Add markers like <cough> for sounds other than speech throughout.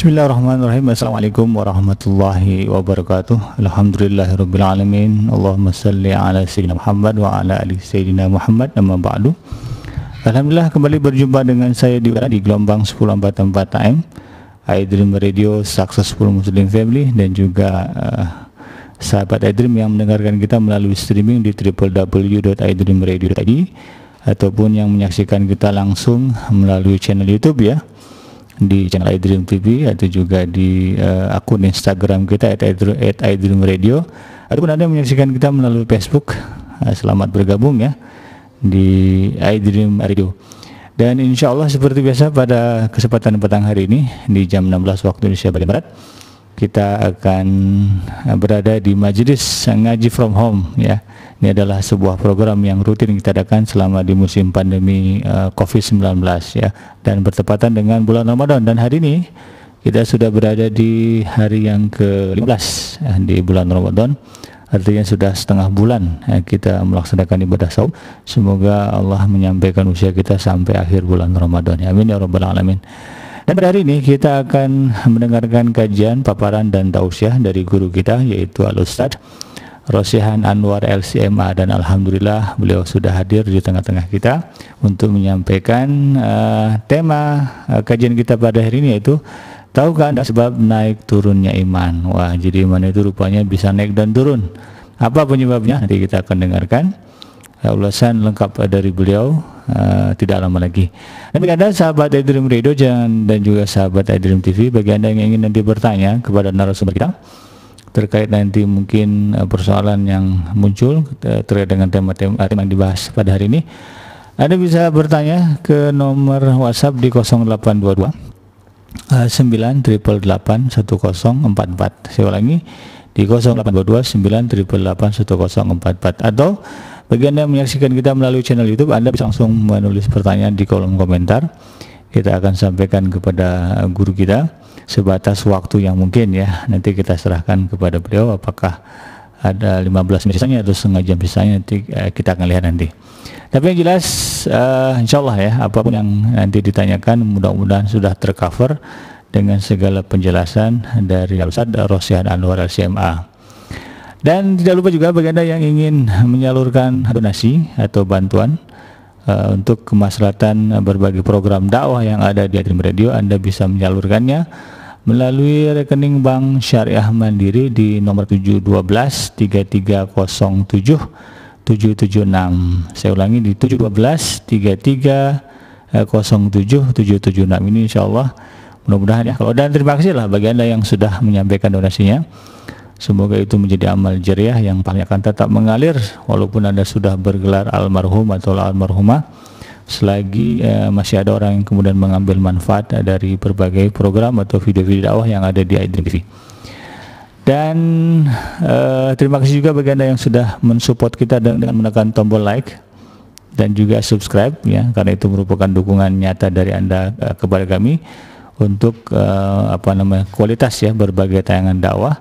Bismillahirrahmanirrahim. Assalamualaikum warahmatullahi wabarakatuh. Alhamdulillahirrabbilalamin Allahumma salli ala Sayyidina Muhammad wa ala ali Sayyidina Muhammad. Nama ba'du. Alhamdulillah kembali berjumpa dengan saya di, di gelombang 1044 AM iDream Radio Successful Muslim Family dan juga uh, sahabat iDream yang mendengarkan kita melalui streaming di www.idreamradio.id ataupun yang menyaksikan kita langsung melalui channel YouTube ya di channel iDream TV atau juga di uh, akun Instagram kita at iDream Radio. Ataupun Anda menyaksikan kita melalui Facebook uh, selamat bergabung ya di iDream Radio. Dan insya Allah seperti biasa pada kesempatan petang hari ini di jam 16 waktu Indonesia bagian Barat kita akan eh, berada di majelis ngaji from home ya ini adalah sebuah program yang rutin kita adakan selama di musim pandemi uh, COVID-19 ya. Dan bertepatan dengan bulan Ramadan. Dan hari ini kita sudah berada di hari yang ke-15 ya, di bulan Ramadan. Artinya sudah setengah bulan ya, kita melaksanakan ibadah saum. Semoga Allah menyampaikan usia kita sampai akhir bulan Ramadan. Ya amin ya rabbal alamin. Dan pada hari ini kita akan mendengarkan kajian paparan dan tausiah dari guru kita yaitu Al Ustadz Rosihan Anwar LCMA dan Alhamdulillah beliau sudah hadir di tengah-tengah kita untuk menyampaikan uh, tema uh, kajian kita pada hari ini yaitu tahukah anda sebab naik turunnya iman? Wah jadi iman itu rupanya bisa naik dan turun. Apa penyebabnya? Nanti kita akan dengarkan uh, ulasan lengkap dari beliau uh, tidak lama lagi. Dan bagi sahabat iDream Radio dan juga sahabat iDream TV bagi anda yang ingin nanti bertanya kepada narasumber kita terkait nanti mungkin uh, persoalan yang muncul uh, terkait dengan tema-tema yang dibahas pada hari ini. Anda bisa bertanya ke nomor WhatsApp di 0822 uh, 9881044 saya ulangi di 0822 9881044 atau bagi Anda yang menyaksikan kita melalui channel YouTube Anda bisa langsung menulis pertanyaan di kolom komentar. Kita akan sampaikan kepada guru kita sebatas waktu yang mungkin ya. Nanti kita serahkan kepada beliau apakah ada 15 menit sisanya atau setengah jam sisanya nanti uh, kita akan lihat nanti. Tapi yang jelas uh, insya Allah ya apa pun yang nanti ditanyakan mudah-mudahan sudah tercover dengan segala penjelasan dari Al-Ustaz Rosihan Anwar LCMA dan tidak lupa juga bagi Anda yang ingin menyalurkan donasi atau bantuan uh, untuk kemaslahatan berbagai program dakwah yang ada di Adrim Radio Anda bisa menyalurkannya melalui rekening Bank Syariah Mandiri di nomor 712 3307 776 saya ulangi di 712 3307 776 ini insya Allah. Mudah-mudahan ya. Kalau dan terima kasih lah bagi anda yang sudah menyampaikan donasinya. Semoga itu menjadi amal jariah yang paling akan tetap mengalir walaupun anda sudah bergelar almarhum atau almarhumah selagi eh, masih ada orang yang kemudian mengambil manfaat eh, dari berbagai program atau video-video dakwah yang ada di iDream TV. Dan eh, terima kasih juga bagi anda yang sudah mensupport kita dengan menekan tombol like dan juga subscribe ya karena itu merupakan dukungan nyata dari anda eh, kepada kami untuk eh, apa namanya kualitas ya berbagai tayangan dakwah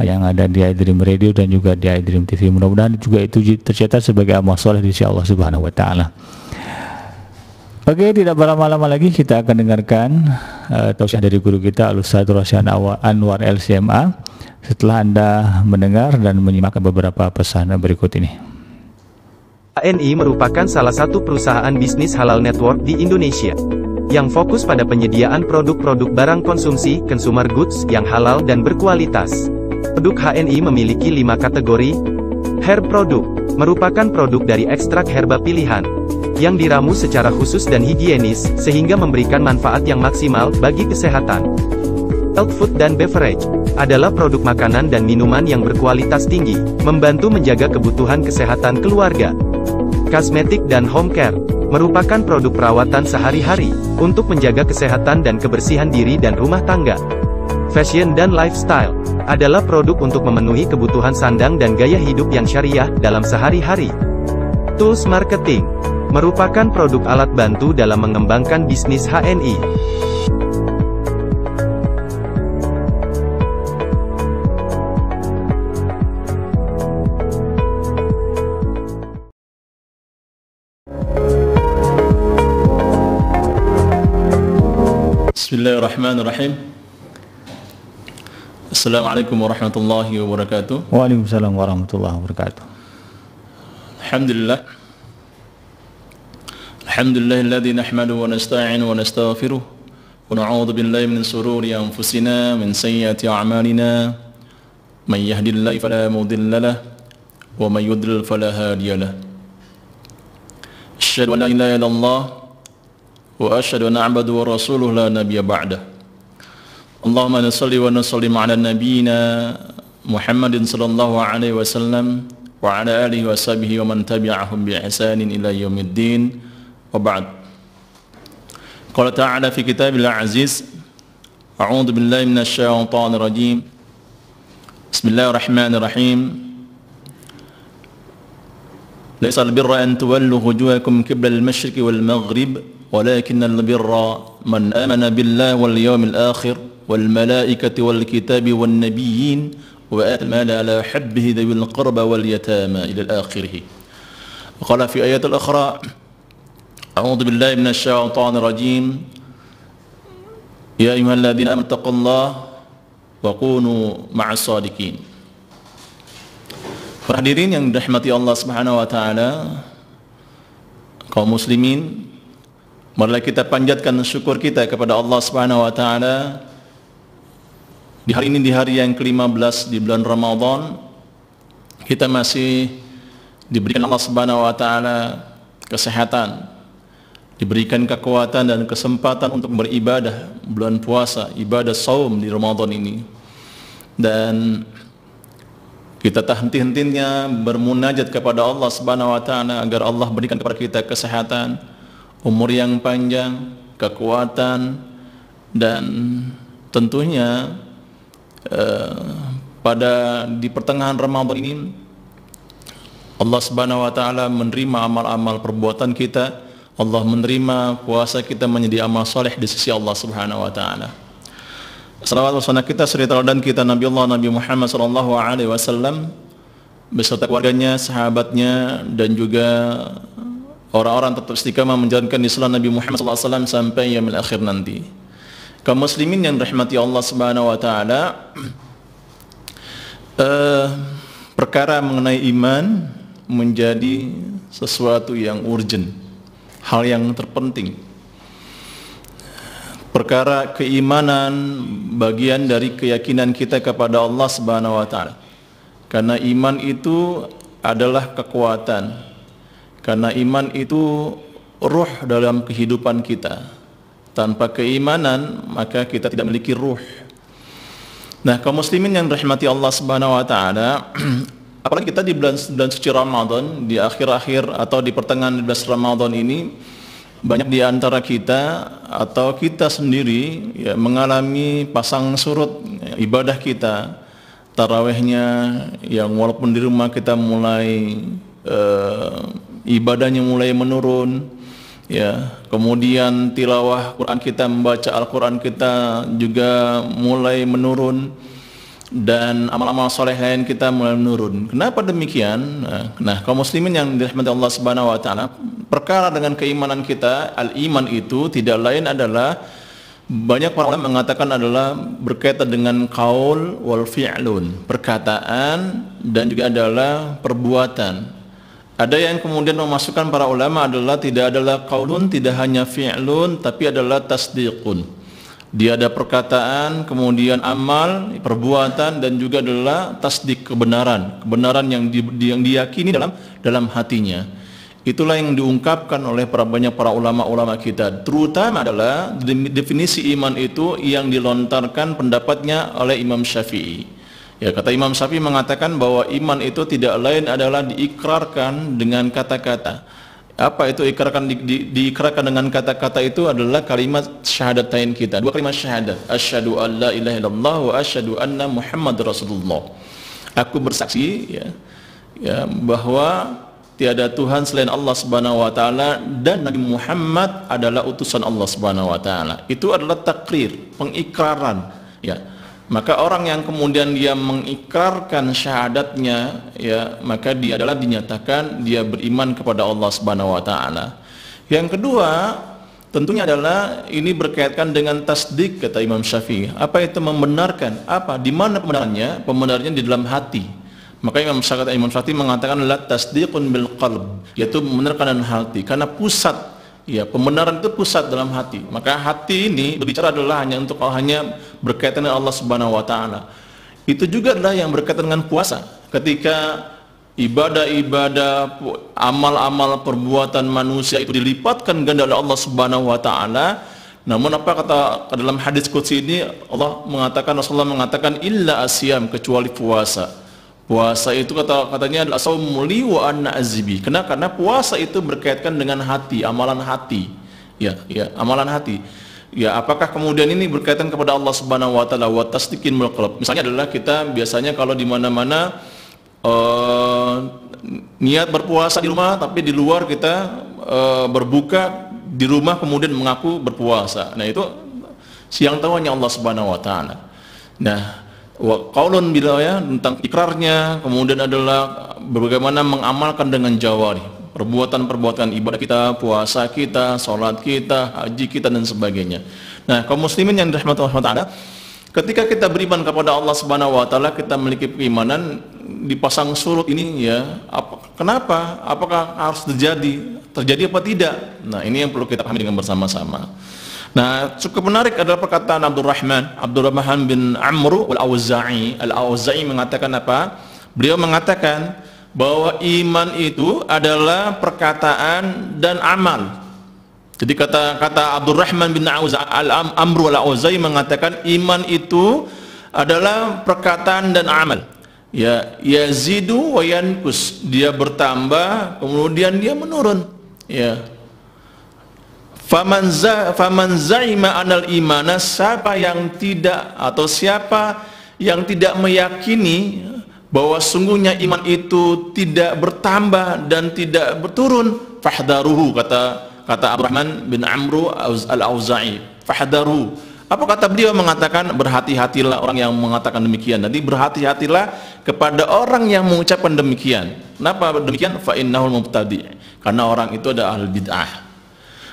yang ada di iDream Radio dan juga di iDream TV. Mudah-mudahan juga itu tercatat sebagai amal soleh di sisi Allah Subhanahu wa taala. Oke, tidak berlama-lama lagi kita akan dengarkan uh, tausiah dari guru kita Al-Ustaz Rosyan Anwar LCMA setelah Anda mendengar dan menyimak beberapa pesan berikut ini. ANI merupakan salah satu perusahaan bisnis halal network di Indonesia yang fokus pada penyediaan produk-produk barang konsumsi, consumer goods, yang halal dan berkualitas. Produk HNI memiliki lima kategori. Herb Product, merupakan produk dari ekstrak herba pilihan, yang diramu secara khusus dan higienis, sehingga memberikan manfaat yang maksimal bagi kesehatan. Health Food dan Beverage adalah produk makanan dan minuman yang berkualitas tinggi, membantu menjaga kebutuhan kesehatan keluarga. Kosmetik dan Home Care merupakan produk perawatan sehari-hari untuk menjaga kesehatan dan kebersihan diri dan rumah tangga. Fashion dan Lifestyle adalah produk untuk memenuhi kebutuhan sandang dan gaya hidup yang syariah dalam sehari-hari. Tools Marketing merupakan produk alat bantu dalam mengembangkan bisnis HNI. Bismillahirrahmanirrahim. Assalamualaikum warahmatullahi wabarakatuh. Waalaikumsalam warahmatullahi wabarakatuh. Alhamdulillah. الحمد لله الذي نحمده ونستعين ونستغفره ونعوذ بالله من سرور أنفسنا من سيئات أعمالنا. من يهد الله فلا مضل له ومن يضلل فلا هادي له. أشهد أن لا إله إلا الله وأشهد أن عبده ورسوله لا نبي بعده. اللهم نصلي ونصلي على نبينا محمد صلى الله عليه وسلم وعلى آله وصحبه ومن تبعهم بإحسان إلى يوم الدين. وبعد. قال تعالى في كتاب العزيز أعوذ بالله من الشيطان الرجيم. بسم الله الرحمن الرحيم. ليس البر أن تولوا وجوهكم قبل المشرق والمغرب ولكن البر من آمن بالله واليوم الآخر والملائكة والكتاب والنبيين وآتى المال على حبه ذوي القربى واليتامى إلى آخره. وقال في آيات الأخرى أعوذ بالله من الشيطان الرجيم يا أيها الذين آمنوا اتقوا الله وكونوا مع الصادقين Hadirin yang dirahmati Allah Subhanahu wa taala, kaum muslimin, marilah kita panjatkan syukur kita kepada Allah Subhanahu wa taala di hari ini di hari yang ke-15 di bulan Ramadan kita masih diberikan Allah Subhanahu wa taala kesehatan, diberikan kekuatan dan kesempatan untuk beribadah bulan puasa, ibadah saum di Ramadan ini. Dan kita tak henti-hentinya bermunajat kepada Allah Subhanahu wa taala agar Allah berikan kepada kita kesehatan, umur yang panjang, kekuatan dan tentunya uh, pada di pertengahan Ramadan ini Allah Subhanahu wa taala menerima amal-amal perbuatan kita, Allah menerima puasa kita menjadi amal soleh di sisi Allah Subhanahu wa taala. Salawat wassalam kita suri dan kita Nabi Allah Nabi Muhammad sallallahu alaihi wasallam beserta keluarganya, sahabatnya dan juga orang-orang tetap istiqamah menjalankan Islam Nabi Muhammad sallallahu alaihi wasallam sampai yaumil akhir nanti. Kaum muslimin yang rahmati Allah Subhanahu wa taala uh, <clears throat> perkara mengenai iman menjadi sesuatu yang urgent, hal yang terpenting perkara keimanan bagian dari keyakinan kita kepada Allah Subhanahu wa taala. Karena iman itu adalah kekuatan. Karena iman itu ruh dalam kehidupan kita. Tanpa keimanan maka kita tidak memiliki ruh. Nah, kaum muslimin yang rahmati Allah Subhanahu wa taala, <clears throat> apalagi kita di bulan, bulan suci Ramadan, di akhir-akhir atau di pertengahan bulan Ramadan ini banyak di antara kita atau kita sendiri ya, mengalami pasang surut ya, ibadah kita tarawehnya yang walaupun di rumah kita mulai uh, ibadahnya mulai menurun ya kemudian tilawah Quran kita membaca Al-Quran kita juga mulai menurun dan amal-amal soleh lain kita mulai menurun. Kenapa demikian? Nah, kaum muslimin yang dirahmati Allah Subhanahu wa taala, perkara dengan keimanan kita, al-iman itu tidak lain adalah banyak ulama mengatakan adalah berkaitan dengan kaul wal fi'lun, perkataan dan juga adalah perbuatan. Ada yang kemudian memasukkan para ulama adalah tidak adalah kaulun, tidak hanya fi'lun, tapi adalah tasdiqun dia ada perkataan, kemudian amal, perbuatan dan juga adalah tasdik kebenaran, kebenaran yang, di, yang diyakini dalam dalam hatinya. Itulah yang diungkapkan oleh para banyak para ulama-ulama kita. Terutama adalah definisi iman itu yang dilontarkan pendapatnya oleh Imam Syafi'i. Ya, kata Imam Syafi'i mengatakan bahwa iman itu tidak lain adalah diikrarkan dengan kata-kata apa itu ikrarkan di, di, diikrarkan dengan kata-kata itu adalah kalimat syahadatain kita. Dua kalimat syahadat. Asyhadu an la ilaha illallah wa asyhadu anna muhammad rasulullah. Aku bersaksi ya, ya bahwa tiada Tuhan selain Allah Subhanahu wa taala dan Nabi Muhammad adalah utusan Allah Subhanahu wa taala. Itu adalah takrir, pengikraran ya maka orang yang kemudian dia mengikrarkan syahadatnya ya maka dia adalah dinyatakan dia beriman kepada Allah Subhanahu wa taala yang kedua Tentunya adalah ini berkaitan dengan tasdik kata Imam Syafi'i. Apa itu membenarkan? Apa? Di mana pembenarannya? Pembenarannya di dalam hati. Maka Imam Syafi'i Imam Syafi'i mengatakan la tasdiqun bil qalb, yaitu membenarkan dengan hati. Karena pusat ya pembenaran itu pusat dalam hati. Maka hati ini berbicara adalah hanya untuk hanya berkaitan dengan Allah Subhanahu wa taala. Itu juga adalah yang berkaitan dengan puasa. Ketika ibadah-ibadah, amal-amal perbuatan manusia itu dilipatkan ganda oleh Allah Subhanahu wa taala. Namun apa kata dalam hadis qudsi ini Allah mengatakan Rasulullah mengatakan illa asyam kecuali puasa. Puasa itu kata katanya adalah saumuli wa anna azbi. Kenapa? Karena puasa itu berkaitan dengan hati, amalan hati. Ya, ya, amalan hati. Ya, apakah kemudian ini berkaitan kepada Allah Subhanahu wa taala wa tasdiqin Misalnya adalah kita biasanya kalau di mana-mana uh, niat berpuasa di rumah tapi di luar kita uh, berbuka di rumah kemudian mengaku berpuasa. Nah itu siang tahu hanya Allah Subhanahu wa taala. Nah, qaulun bila ya tentang ikrarnya kemudian adalah bagaimana mengamalkan dengan jawari perbuatan-perbuatan ibadah kita, puasa kita, sholat kita, haji kita dan sebagainya. Nah, kaum muslimin yang dirahmati Allah taala, ketika kita beriman kepada Allah Subhanahu wa taala, kita memiliki keimanan dipasang surut ini ya apa, kenapa? Apakah harus terjadi? Terjadi apa tidak? Nah ini yang perlu kita pahami dengan bersama-sama nah cukup menarik adalah perkataan Abdurrahman Abdurrahman bin Amru al-Auza'i. al-Auza'i mengatakan apa? Beliau mengatakan bahwa iman itu adalah perkataan dan amal. Jadi kata kata Abdurrahman bin Al-Amru al-Auza'i mengatakan iman itu adalah perkataan dan amal. Ya yazidu wa yankus. Dia bertambah kemudian dia menurun. Ya faman za faman zaima anal imana siapa yang tidak atau siapa yang tidak meyakini bahwa sungguhnya iman itu tidak bertambah dan tidak berturun fahdaruhu kata kata Abdurrahman bin Amru al-Auza'i fahdaruhu apa kata beliau mengatakan berhati-hatilah orang yang mengatakan demikian. Nanti berhati-hatilah kepada orang yang mengucapkan demikian. Kenapa demikian? Fa innahul mubtadi. Karena orang itu ada ahli bid'ah.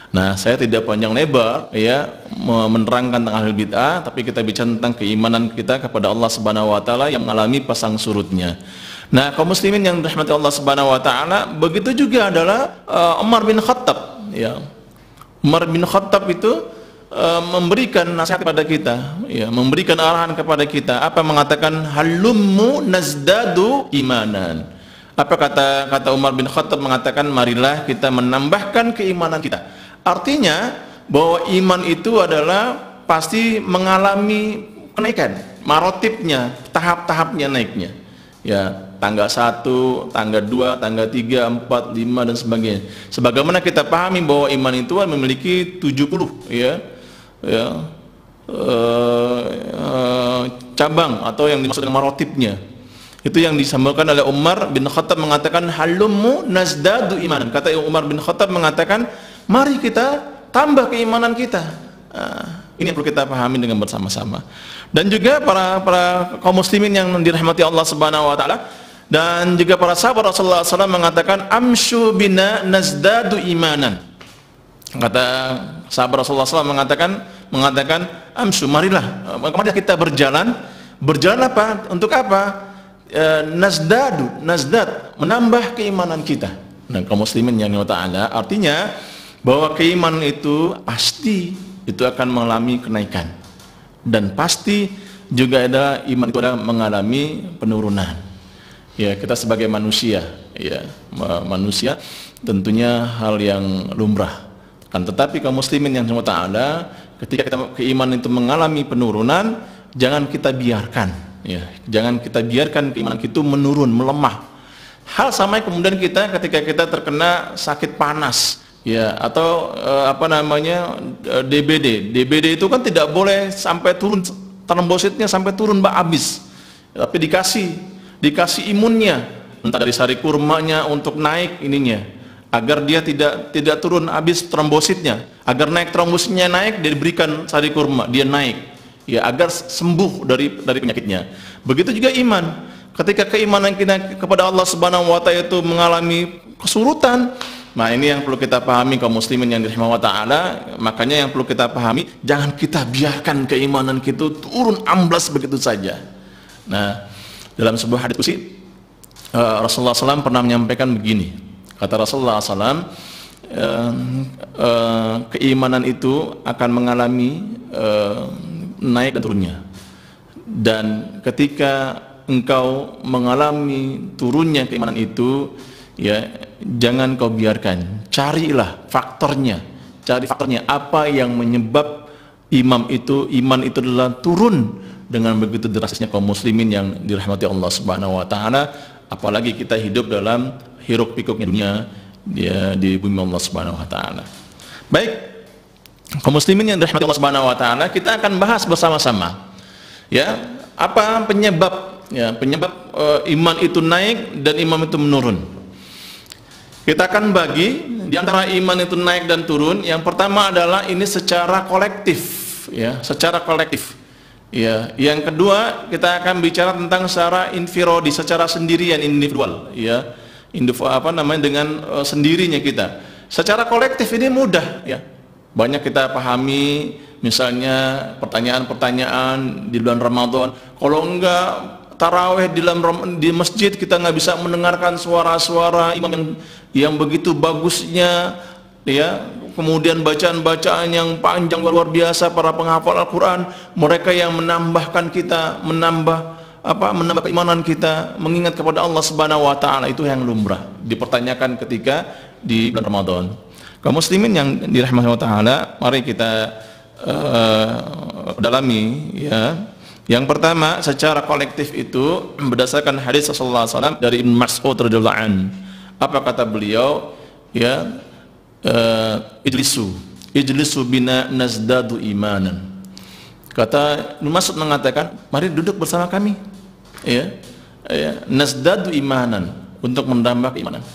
Nah, saya tidak panjang lebar ya menerangkan tentang ahli bid'ah, tapi kita bicara tentang keimanan kita kepada Allah Subhanahu wa taala yang mengalami pasang surutnya. Nah, kaum muslimin yang dirahmati Allah Subhanahu wa taala, begitu juga adalah uh, Umar bin Khattab ya. Umar bin Khattab itu Eh, memberikan nasihat kepada kita, ya, memberikan arahan kepada kita. Apa mengatakan halummu nazdadu imanan. Apa kata kata Umar bin Khattab mengatakan marilah kita menambahkan keimanan kita. Artinya bahwa iman itu adalah pasti mengalami kenaikan, marotipnya, tahap-tahapnya naiknya. Ya, tangga 1, tangga 2, tangga 3, 4, 5 dan sebagainya. Sebagaimana kita pahami bahwa iman itu memiliki 70 ya ya uh, uh, cabang atau yang dimaksud dengan marotipnya itu yang disampaikan oleh Umar bin Khattab mengatakan halummu nazdadu iman kata Umar bin Khattab mengatakan mari kita tambah keimanan kita. Nah, ini perlu kita pahami dengan bersama-sama. Dan juga para para kaum muslimin yang dirahmati Allah Subhanahu wa taala dan juga para sahabat Rasulullah SAW mengatakan amshu bina nazdadu imanan. Kata sahabat Rasulullah SAW mengatakan mengatakan amsu marilah marilah kita berjalan. Berjalan apa? Untuk apa? E, nazdadu nazdad menambah keimanan kita. Nah kaum muslimin yang taala artinya bahwa keimanan itu pasti itu akan mengalami kenaikan. Dan pasti juga ada iman itu ada mengalami penurunan. Ya kita sebagai manusia ya manusia tentunya hal yang lumrah. Kan tetapi kaum muslimin yang semua taala ketika kita keimanan itu mengalami penurunan jangan kita biarkan ya. Jangan kita biarkan keimanan itu menurun melemah. Hal sama kemudian kita ketika kita terkena sakit panas ya atau eh, apa namanya eh, DBD DBD itu kan tidak boleh sampai turun trombositnya sampai turun mbak habis. Tapi dikasih dikasih imunnya. Entah dari sari kurmanya untuk naik ininya. Agar dia tidak tidak turun habis trombositnya agar naik trombositnya naik dia diberikan sari kurma dia naik. Ya agar sembuh dari dari penyakitnya. Begitu juga iman. Ketika keimanan kita kepada Allah Subhanahu wa taala itu mengalami kesurutan Nah ini yang perlu kita pahami kaum muslimin yang dirahmati Allah Ta'ala. Makanya yang perlu kita pahami Jangan kita biarkan keimanan kita turun amblas begitu saja. Nah dalam sebuah hadis kursi uh, Rasulullah SAW pernah menyampaikan begini. Kata Rasulullah SAW uh, uh, Keimanan itu akan mengalami naik dan turunnya. Dan ketika engkau mengalami turunnya keimanan itu ya jangan kau biarkan. Carilah faktornya. Cari faktornya. Apa yang menyebab imam itu iman itu adalah turun dengan begitu derasnya kaum muslimin yang dirahmati Allah Subhanahu wa taala. Apalagi kita hidup dalam hiruk pikuknya dunia dia di bumi Allah Subhanahu wa taala. Baik. Kaum muslimin yang dirahmati Allah Subhanahu wa taala kita akan bahas bersama-sama. Ya apa penyebab? Ya penyebab uh, iman itu naik dan iman itu menurun kita akan bagi di antara iman itu naik dan turun. Yang pertama adalah ini secara kolektif, ya, secara kolektif. Ya, yang kedua kita akan bicara tentang secara infirodi, secara sendirian individual, ya. Individu apa namanya dengan uh, sendirinya kita. Secara kolektif ini mudah, ya. Banyak kita pahami misalnya pertanyaan-pertanyaan di bulan Ramadan. Kalau enggak taraweh di dalam di masjid kita nggak bisa mendengarkan suara-suara imam yang, yang begitu bagusnya ya kemudian bacaan-bacaan yang panjang luar biasa para penghafal Al-Qur'an mereka yang menambahkan kita menambah apa menambah keimanan kita mengingat kepada Allah Subhanahu wa taala itu yang lumrah dipertanyakan ketika di bulan Ramadan. Kaum muslimin yang dirahmati Allah taala, mari kita uh, dalami ya yang pertama secara kolektif itu berdasarkan hadis Rasulullah SAW dari Ibn Mas'ud radhiyallahu an. Apa kata beliau? Ya, uh, ijlisu, ijlisu bina nazdadu imanan. Kata Mas'ud mengatakan, mari duduk bersama kami. Ya, ya nazdadu imanan untuk menambah keimanan.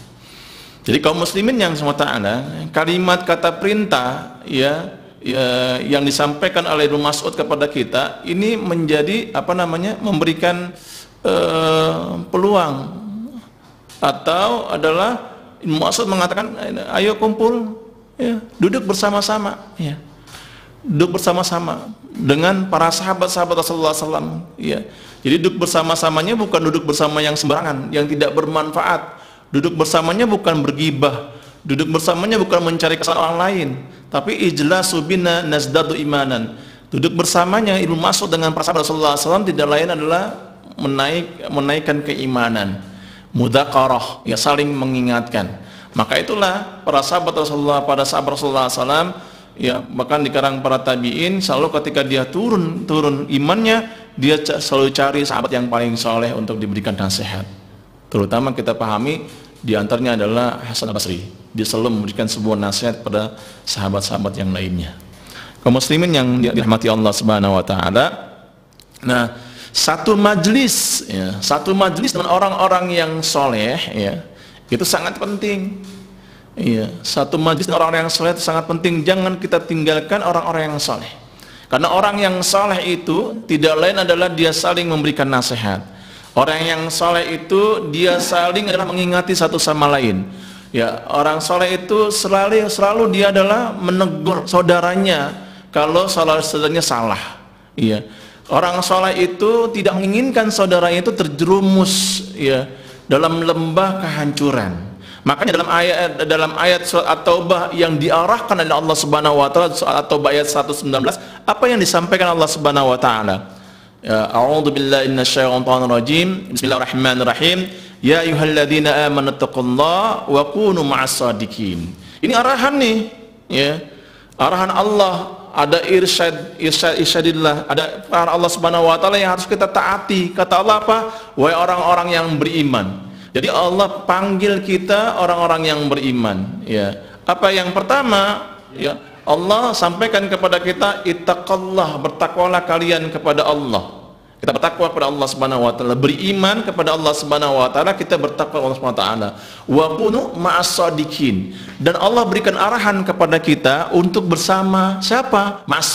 Jadi kaum muslimin yang semua taala kalimat kata perintah ya ya, yang disampaikan oleh Ibnu Mas'ud kepada kita ini menjadi apa namanya memberikan uh, peluang atau adalah Mas'ud mengatakan ayo kumpul ya duduk bersama-sama ya duduk bersama-sama dengan para sahabat-sahabat Rasulullah SAW ya jadi duduk bersama-samanya bukan duduk bersama yang sembarangan yang tidak bermanfaat duduk bersamanya bukan bergibah Duduk bersamanya bukan mencari kesalahan orang lain, tapi ijlasu bina nazdadu imanan. Duduk bersamanya ilmu masuk dengan para sahabat Rasulullah SAW tidak lain adalah menaik menaikkan keimanan. Mudaqarah, ya saling mengingatkan. Maka itulah para sahabat Rasulullah pada sahabat Rasulullah SAW ya bahkan di karang para tabiin selalu ketika dia turun turun imannya dia selalu cari sahabat yang paling soleh untuk diberikan nasihat terutama kita pahami di antaranya adalah Hasan Basri. Dia selalu memberikan sebuah nasihat pada sahabat-sahabat yang lainnya. Kaum muslimin yang dirahmati Allah Subhanahu wa taala. Nah, satu majlis ya, satu majlis dengan orang-orang yang soleh ya, itu sangat penting. Iya, satu majlis dengan orang-orang yang soleh itu sangat penting. Jangan kita tinggalkan orang-orang yang soleh. Karena orang yang soleh itu tidak lain adalah dia saling memberikan nasihat Orang yang soleh itu dia saling adalah mengingati satu sama lain. Ya, orang soleh itu selalu selalu dia adalah menegur saudaranya kalau salah saudaranya salah. Iya. Orang soleh itu tidak menginginkan saudaranya itu terjerumus ya dalam lembah kehancuran. Makanya dalam ayat dalam ayat surat At-Taubah yang diarahkan oleh Allah Subhanahu wa taala surat At-Taubah ayat 119, apa yang disampaikan Allah Subhanahu wa taala? Ya, a'udzu billahi minasyaitonir rajim. Bismillahirrahmanirrahim. Ya ayyuhalladzina amanu taqullaha wa kunu ma'as. Ini arahan nih, ya. Arahan Allah, ada irsyad irsyad irsyadillah, ada arahan Allah Subhanahu wa taala yang harus kita taati. Kata Allah apa? Wahai orang-orang yang beriman. Jadi Allah panggil kita orang-orang yang beriman, ya. Apa yang pertama, ya, Allah sampaikan kepada kita ittaqallah bertakwalah kalian kepada Allah kita bertakwa kepada Allah Subhanahu wa taala beriman kepada Allah Subhanahu wa taala kita bertakwa kepada Allah Subhanahu wa taala. Wa kunu ma'as dan Allah berikan arahan kepada kita untuk bersama siapa? Ma'as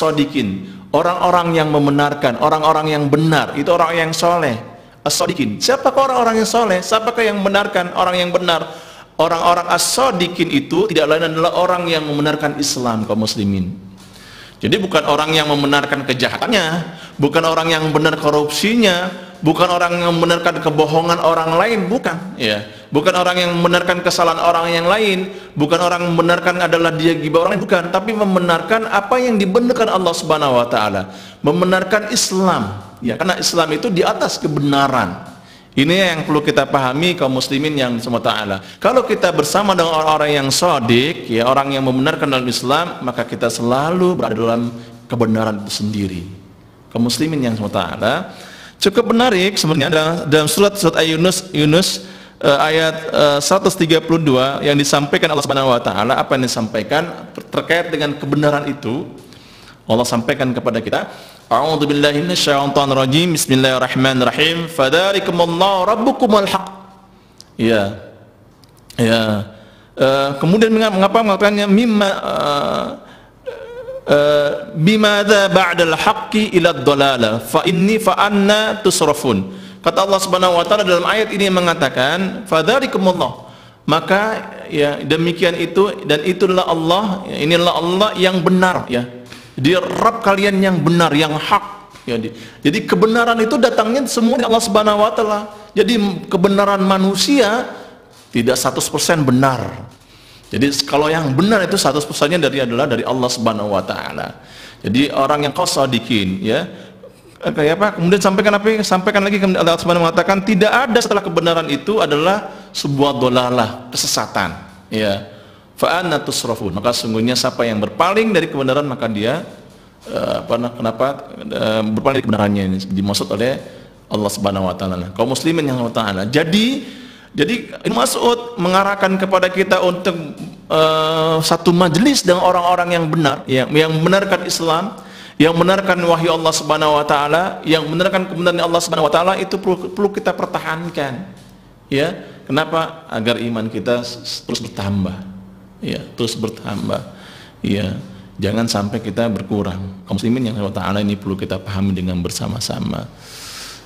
orang-orang yang membenarkan orang-orang yang benar. Itu orang yang soleh. As-sadiqin siapakah orang-orang yang soleh? Siapakah yang membenarkan orang yang benar? Orang-orang as-sadiqin itu tidak lain adalah orang yang membenarkan Islam kaum muslimin. Jadi bukan orang yang membenarkan kejahatannya, bukan orang yang benar korupsinya, bukan orang yang membenarkan kebohongan orang lain, bukan, ya. Bukan orang yang membenarkan kesalahan orang yang lain, bukan orang yang membenarkan adalah dia gibah orang lain, bukan, tapi membenarkan apa yang dibenarkan Allah Subhanahu wa taala, membenarkan Islam. Ya, karena Islam itu di atas kebenaran. Ini yang perlu kita pahami kaum muslimin yang semua ta'ala. Kalau kita bersama dengan orang-orang yang sodik, ya orang yang membenarkan dalam Islam, maka kita selalu berada dalam kebenaran itu sendiri. Kaum muslimin yang semua ta'ala. Cukup menarik sebenarnya dalam, dalam surat surat Yunus Yunus uh, ayat uh, 132 yang disampaikan Allah Subhanahu wa taala apa yang disampaikan terkait dengan kebenaran itu Allah sampaikan kepada kita A'udzu billahi minasyaitonir rajim. Bismillahirrahmanirrahim. Fadzalikumullahu rabbukumul haq. Ya. Ya. Uh, kemudian mengapa mengatakannya mimma uh, uh, bimadza ba'dal haqqi ila dhalalah fa inni fa anna tusrafun. Kata Allah Subhanahu wa taala dalam ayat ini mengatakan fadzalikumullah maka ya demikian itu dan itulah Allah ya, inilah Allah yang benar ya di Rabb kalian yang benar, yang hak. Ya, jadi kebenaran itu datangnya semua Allah Subhanahu wa taala. Jadi kebenaran manusia tidak 100% benar. Jadi kalau yang benar itu 100%-nya dari adalah dari Allah Subhanahu wa taala. Jadi orang yang qasadikin ya kayak apa? Kemudian sampaikan apa? Sampaikan lagi kemudian Allah Subhanahu mengatakan tidak ada setelah kebenaran itu adalah sebuah dolalah, kesesatan. Ya fa'anna tusrafun maka sungguhnya siapa yang berpaling dari kebenaran maka dia uh, apa kenapa uh, berpaling dari kebenarannya ini dimaksud oleh Allah Subhanahu wa taala. Kaum muslimin yang Allah taala. Jadi jadi Mas'ud mengarahkan kepada kita untuk uh, satu majelis dengan orang-orang yang benar, yang yang benarkan Islam, yang benarkan wahyu Allah Subhanahu wa taala, yang benarkan kebenaran Allah Subhanahu wa taala itu perlu, perlu kita pertahankan. Ya, kenapa? Agar iman kita terus bertambah ya terus bertambah. Ya jangan sampai kita berkurang. Kaum muslimin yang Allah Ta'ala ini perlu kita pahami dengan bersama-sama.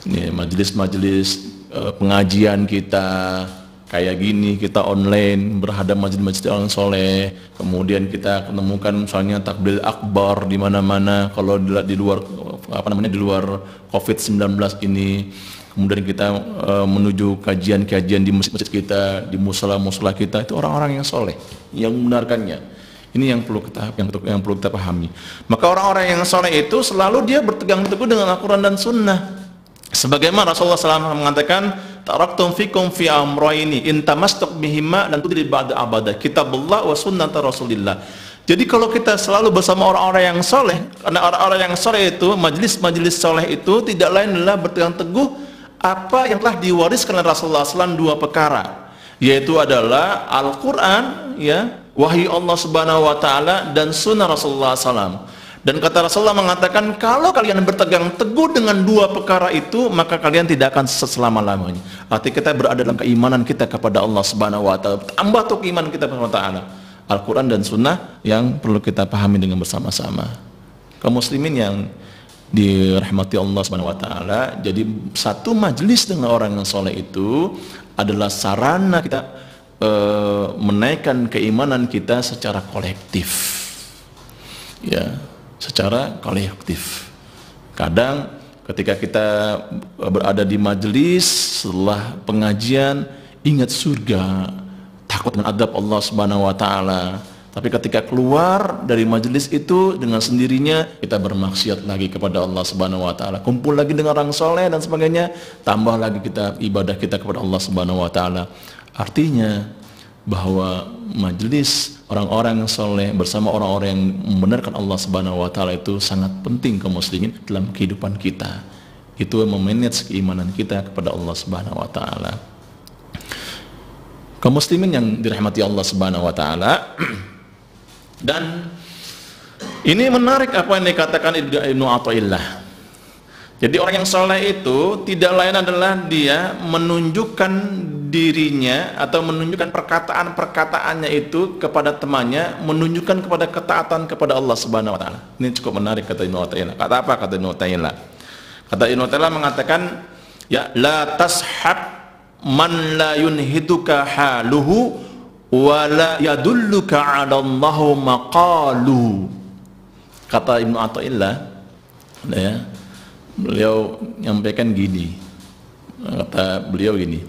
Ya, majelis-majelis uh, pengajian kita kayak gini kita online berhadap majelis-majelis orang soleh. Kemudian kita menemukan misalnya takbir akbar di mana-mana. Kalau di, di luar apa namanya di luar covid 19 ini kemudian kita uh, menuju kajian-kajian di masjid-masjid kita, di musola-musola kita itu orang-orang yang soleh, yang membenarkannya. Ini yang perlu kita yang, yang perlu kita pahami. Maka orang-orang yang soleh itu selalu dia bertegang teguh dengan Al-Quran dan Sunnah. Sebagaimana Rasulullah SAW mengatakan, Taraktum fikum fi amroini intamastuk bihima dan tudri ba'da abada kitabullah wa sunnata rasulillah jadi kalau kita selalu bersama orang-orang yang soleh karena orang-orang yang soleh itu majlis-majlis soleh itu tidak lain adalah bertegang teguh apa yang telah diwariskan oleh Rasulullah SAW dua perkara yaitu adalah Al-Quran ya wahyu Allah Subhanahu Wa Taala dan Sunnah Rasulullah SAW dan kata Rasulullah mengatakan kalau kalian bertegang teguh dengan dua perkara itu maka kalian tidak akan selama lamanya arti kita berada dalam keimanan kita kepada Allah Subhanahu Wa Taala tambah tuh keimanan kita kepada Allah Taala. Al-Quran dan Sunnah yang perlu kita pahami dengan bersama-sama. Kaum muslimin yang dirahmati Allah Subhanahu wa taala. Jadi satu majelis dengan orang yang soleh itu adalah sarana kita e, menaikkan keimanan kita secara kolektif. Ya, secara kolektif. Kadang ketika kita berada di majelis setelah pengajian ingat surga, takut dengan adab Allah Subhanahu wa taala tapi ketika keluar dari majelis itu dengan sendirinya kita bermaksiat lagi kepada Allah Subhanahu wa taala. Kumpul lagi dengan orang soleh dan sebagainya, tambah lagi kita ibadah kita kepada Allah Subhanahu wa taala. Artinya bahwa majelis orang-orang yang soleh bersama orang-orang yang membenarkan Allah Subhanahu wa taala itu sangat penting kaum muslimin dalam kehidupan kita. Itu memanage keimanan kita kepada Allah Subhanahu wa taala. Kaum muslimin yang dirahmati Allah Subhanahu wa taala, <clears throat> Dan ini menarik apa yang dikatakan Ibnu Athaillah. Jadi orang yang soleh itu tidak lain adalah dia menunjukkan dirinya atau menunjukkan perkataan-perkataannya itu kepada temannya, menunjukkan kepada ketaatan kepada Allah Subhanahu wa taala. Ini cukup menarik kata Ibnu Athaillah. Kata apa kata Ibnu Athaillah? Kata Ibnu Athaillah mengatakan, "Ya la tashab man la yunhiduka haluhu wala yadulluka 'ala Allahu maqalu. Kata Ibnu Athaillah ya beliau nyampaikan gini. Kata beliau gini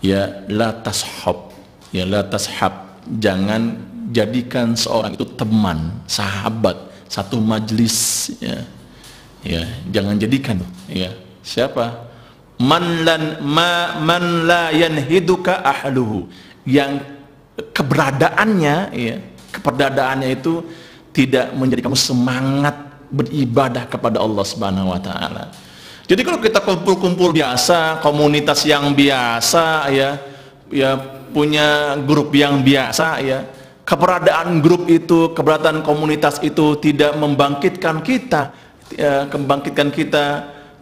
ya la tashab ya la tashab jangan jadikan seorang itu teman sahabat satu majlis ya ya jangan jadikan ya. Siapa? Man lan ma man la yanhiduka ahluhu. Yang keberadaannya ya keberadaannya itu tidak menjadi kamu semangat beribadah kepada Allah Subhanahu wa taala. Jadi kalau kita kumpul-kumpul biasa, komunitas yang biasa ya, ya punya grup yang biasa ya, keberadaan grup itu, keberadaan komunitas itu tidak membangkitkan kita, ya, membangkitkan kita,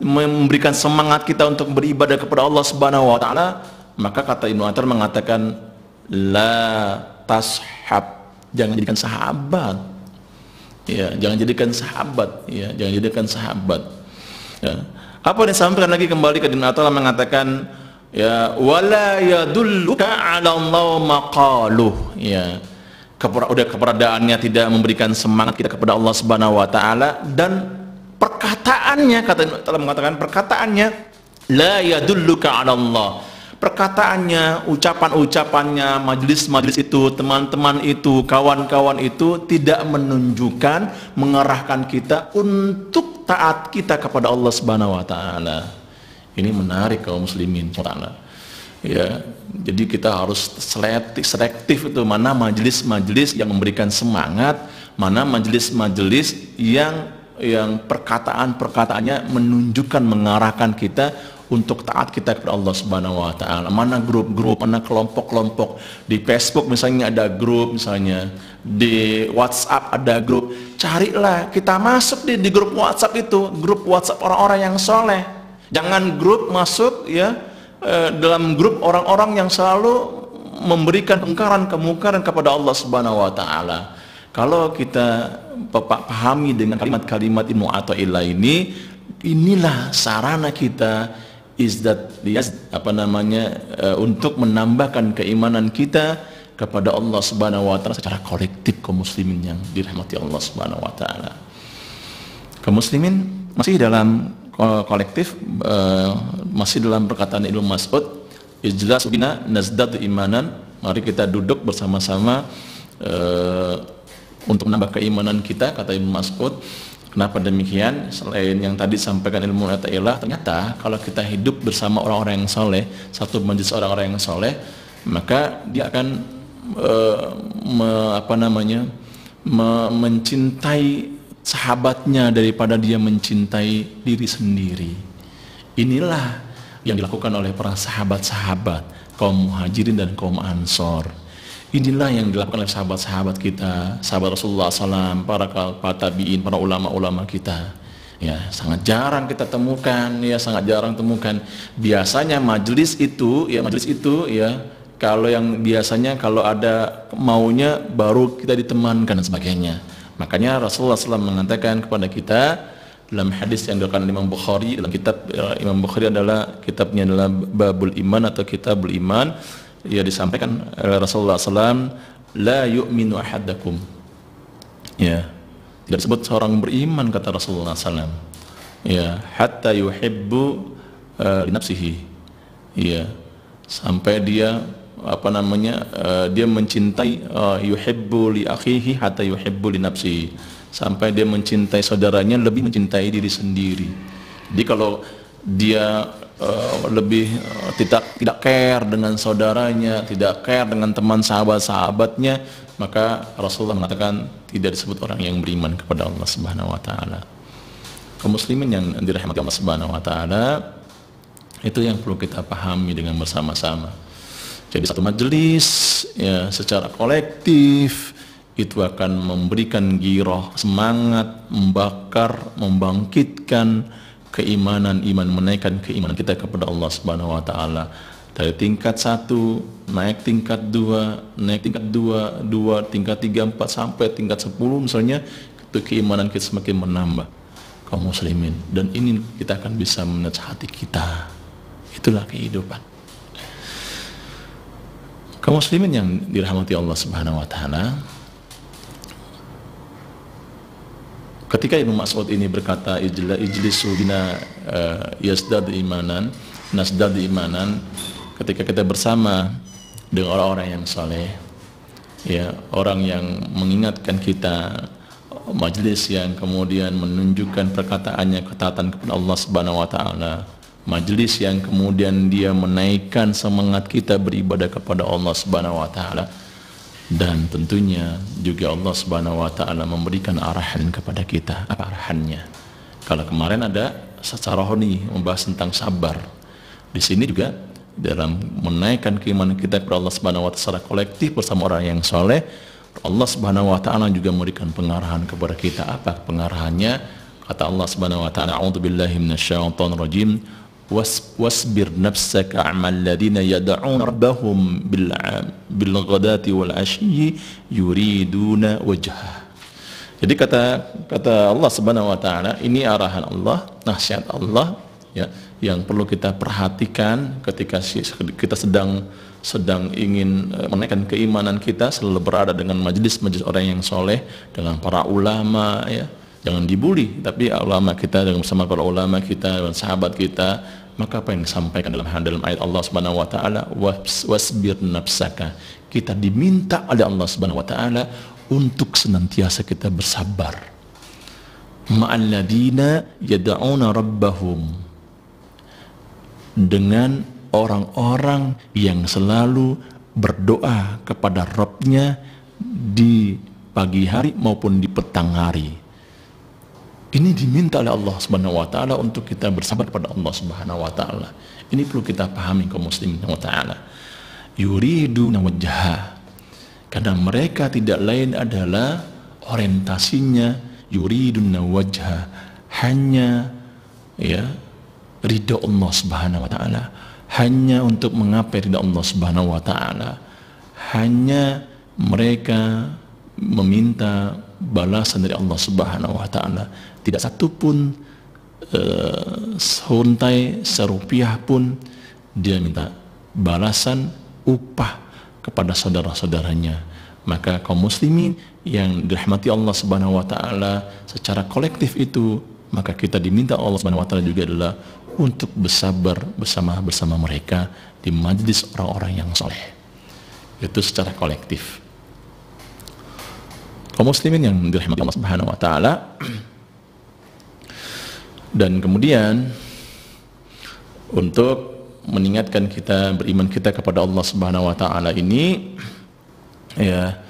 memberikan semangat kita untuk beribadah kepada Allah Subhanahu wa taala, maka kata Ibnu Atar mengatakan la tashab, jangan jadikan sahabat. Ya jangan jadikan sahabat. Ya jangan jadikan sahabat. Ya. apa yang disampaikan lagi kembali ke Ibnu Athaillah mengatakan ya wala yadulluka 'ala Allah maqaluh. Ya. Keper, udah keberadaannya tidak memberikan semangat kita kepada Allah Subhanahu wa taala dan perkataannya kata Ibnu mengatakan perkataannya la yadulluka 'ala Allah perkataannya, ucapan-ucapannya, majelis-majelis itu, teman-teman itu, kawan-kawan itu tidak menunjukkan, mengarahkan kita untuk taat kita kepada Allah Subhanahu wa taala. Ini menarik kaum muslimin taala. Ya, jadi kita harus selektif, selektif itu mana majelis-majelis yang memberikan semangat, mana majelis-majelis yang yang perkataan-perkataannya menunjukkan mengarahkan kita untuk taat kita kepada Allah Subhanahu wa taala. Mana grup-grup, mana kelompok-kelompok. Di Facebook misalnya ada grup misalnya, di WhatsApp ada grup. Carilah kita masuk di, di grup WhatsApp itu, grup WhatsApp orang-orang yang soleh. Jangan grup masuk ya eh, dalam grup orang-orang yang selalu memberikan kemungkaran kemungkaran kepada Allah Subhanahu wa taala. Kalau kita pahami dengan kalimat-kalimat Ibnu Athaillah ini, inilah sarana kita is that apa namanya uh, untuk menambahkan keimanan kita kepada Allah Subhanahu wa taala secara kolektif kaum muslimin yang dirahmati Allah Subhanahu wa taala. Kaum muslimin masih dalam kolektif uh, masih dalam perkataan Ibnu Mas'ud ijlas bina nazdad imanan mari kita duduk bersama-sama uh, untuk menambah keimanan kita kata Ibnu Mas'ud Kenapa demikian? Selain yang tadi sampaikan ilmu ta'ala, ternyata kalau kita hidup bersama orang-orang yang soleh, satu majlis orang-orang yang soleh, maka dia akan uh, me, apa namanya me, mencintai sahabatnya daripada dia mencintai diri sendiri. Inilah yang dilakukan oleh para sahabat-sahabat kaum muhajirin dan kaum ansor Inilah yang dilakukan oleh sahabat-sahabat kita, sahabat Rasulullah SAW, para para tabiin, para ulama-ulama kita. Ya, sangat jarang kita temukan, ya sangat jarang temukan. Biasanya majelis itu, ya majelis itu, ya kalau yang biasanya kalau ada maunya baru kita ditemankan dan sebagainya. Makanya Rasulullah SAW mengatakan kepada kita dalam hadis yang dikatakan Imam Bukhari dalam kitab ya, Imam Bukhari adalah kitabnya adalah Babul Iman atau Kitabul Iman ya disampaikan oleh Rasulullah SAW la yu'minu ahadakum ya. Tidak disebut seorang beriman kata Rasulullah SAW ya. Hatta yuhibbu uh, nafsihi. Ya. Sampai dia apa namanya uh, dia mencintai uh, yuhibbu li akhihi hatta yuhibbu li sampai dia mencintai saudaranya lebih mencintai diri sendiri. Jadi kalau dia uh, lebih uh, tidak tidak care dengan saudaranya, tidak care dengan teman sahabat-sahabatnya, maka Rasulullah mengatakan tidak disebut orang yang beriman kepada Allah Subhanahu wa taala. Kaum muslimin yang dirahmati Allah Subhanahu wa taala itu yang perlu kita pahami dengan bersama-sama. Jadi satu majelis ya secara kolektif itu akan memberikan giroh semangat, membakar, membangkitkan keimanan iman menaikkan keimanan kita kepada Allah Subhanahu wa taala. Dari tingkat satu naik tingkat dua naik tingkat dua dua tingkat tiga empat sampai tingkat sepuluh misalnya itu keimanan kita semakin menambah kaum muslimin. Dan ini kita akan bisa menasihati kita. Itulah kehidupan. Kaum muslimin yang dirahmati Allah Subhanahu wa taala ketika Ibnu Mas'ud ini berkata ijla ijlisu bina uh, yasdad imanan nasdad imanan ketika kita bersama dengan orang-orang yang saleh ya orang yang mengingatkan kita majelis yang kemudian menunjukkan perkataannya ketaatan kepada Allah Subhanahu wa taala majelis yang kemudian dia menaikkan semangat kita beribadah kepada Allah Subhanahu wa taala dan tentunya juga Allah Subhanahu wa taala memberikan arahan kepada kita apa arahannya. Kalau kemarin ada secara honi membahas tentang sabar. Di sini juga dalam menaikkan keimanan kita kepada Allah Subhanahu wa taala kolektif bersama orang yang soleh Allah Subhanahu wa taala juga memberikan pengarahan kepada kita. Apa pengarahannya? Kata Allah Subhanahu wa taala a'udzubillahi minasyaitonir rajim wasbir nafsaka amal ladina rabbahum bil ghadati wal yuriduna jadi kata kata Allah Subhanahu wa taala ini arahan Allah nasihat Allah ya yang perlu kita perhatikan ketika kita sedang sedang ingin menaikkan keimanan kita selalu berada dengan majelis-majelis orang yang soleh dengan para ulama ya. Jangan dibully tapi ulama kita dengan bersama para ulama kita dan sahabat kita maka apa yang disampaikan dalam dalam ayat Allah Subhanahu wa taala wasbir nafsaka. Kita diminta oleh Allah Subhanahu wa taala untuk senantiasa kita bersabar. Ma'alladina yad'una rabbahum. Dengan orang-orang yang selalu berdoa kepada Rabbnya di pagi hari maupun di petang hari ini diminta oleh Allah Subhanahu wa taala untuk kita bersabar pada Allah Subhanahu wa taala. Ini perlu kita pahami kaum muslimin wa taala. Yuridu wajha. Karena mereka tidak lain adalah orientasinya yuridu wajha hanya ya ridho Allah Subhanahu wa taala, hanya untuk mengapa ridho Allah Subhanahu wa taala. Hanya mereka meminta balasan dari Allah Subhanahu wa taala tidak satu pun uh, huntai serupiah pun dia minta balasan upah kepada saudara-saudaranya. Maka kaum muslimin yang dirahmati Allah Subhanahu wa taala secara kolektif itu maka kita diminta Allah Subhanahu wa taala juga adalah untuk bersabar bersama bersama mereka di majlis orang-orang yang soleh. Itu secara kolektif. Kaum muslimin yang dirahmati Allah Subhanahu wa taala <clears throat> dan kemudian untuk mengingatkan kita beriman kita kepada Allah Subhanahu wa taala ini ya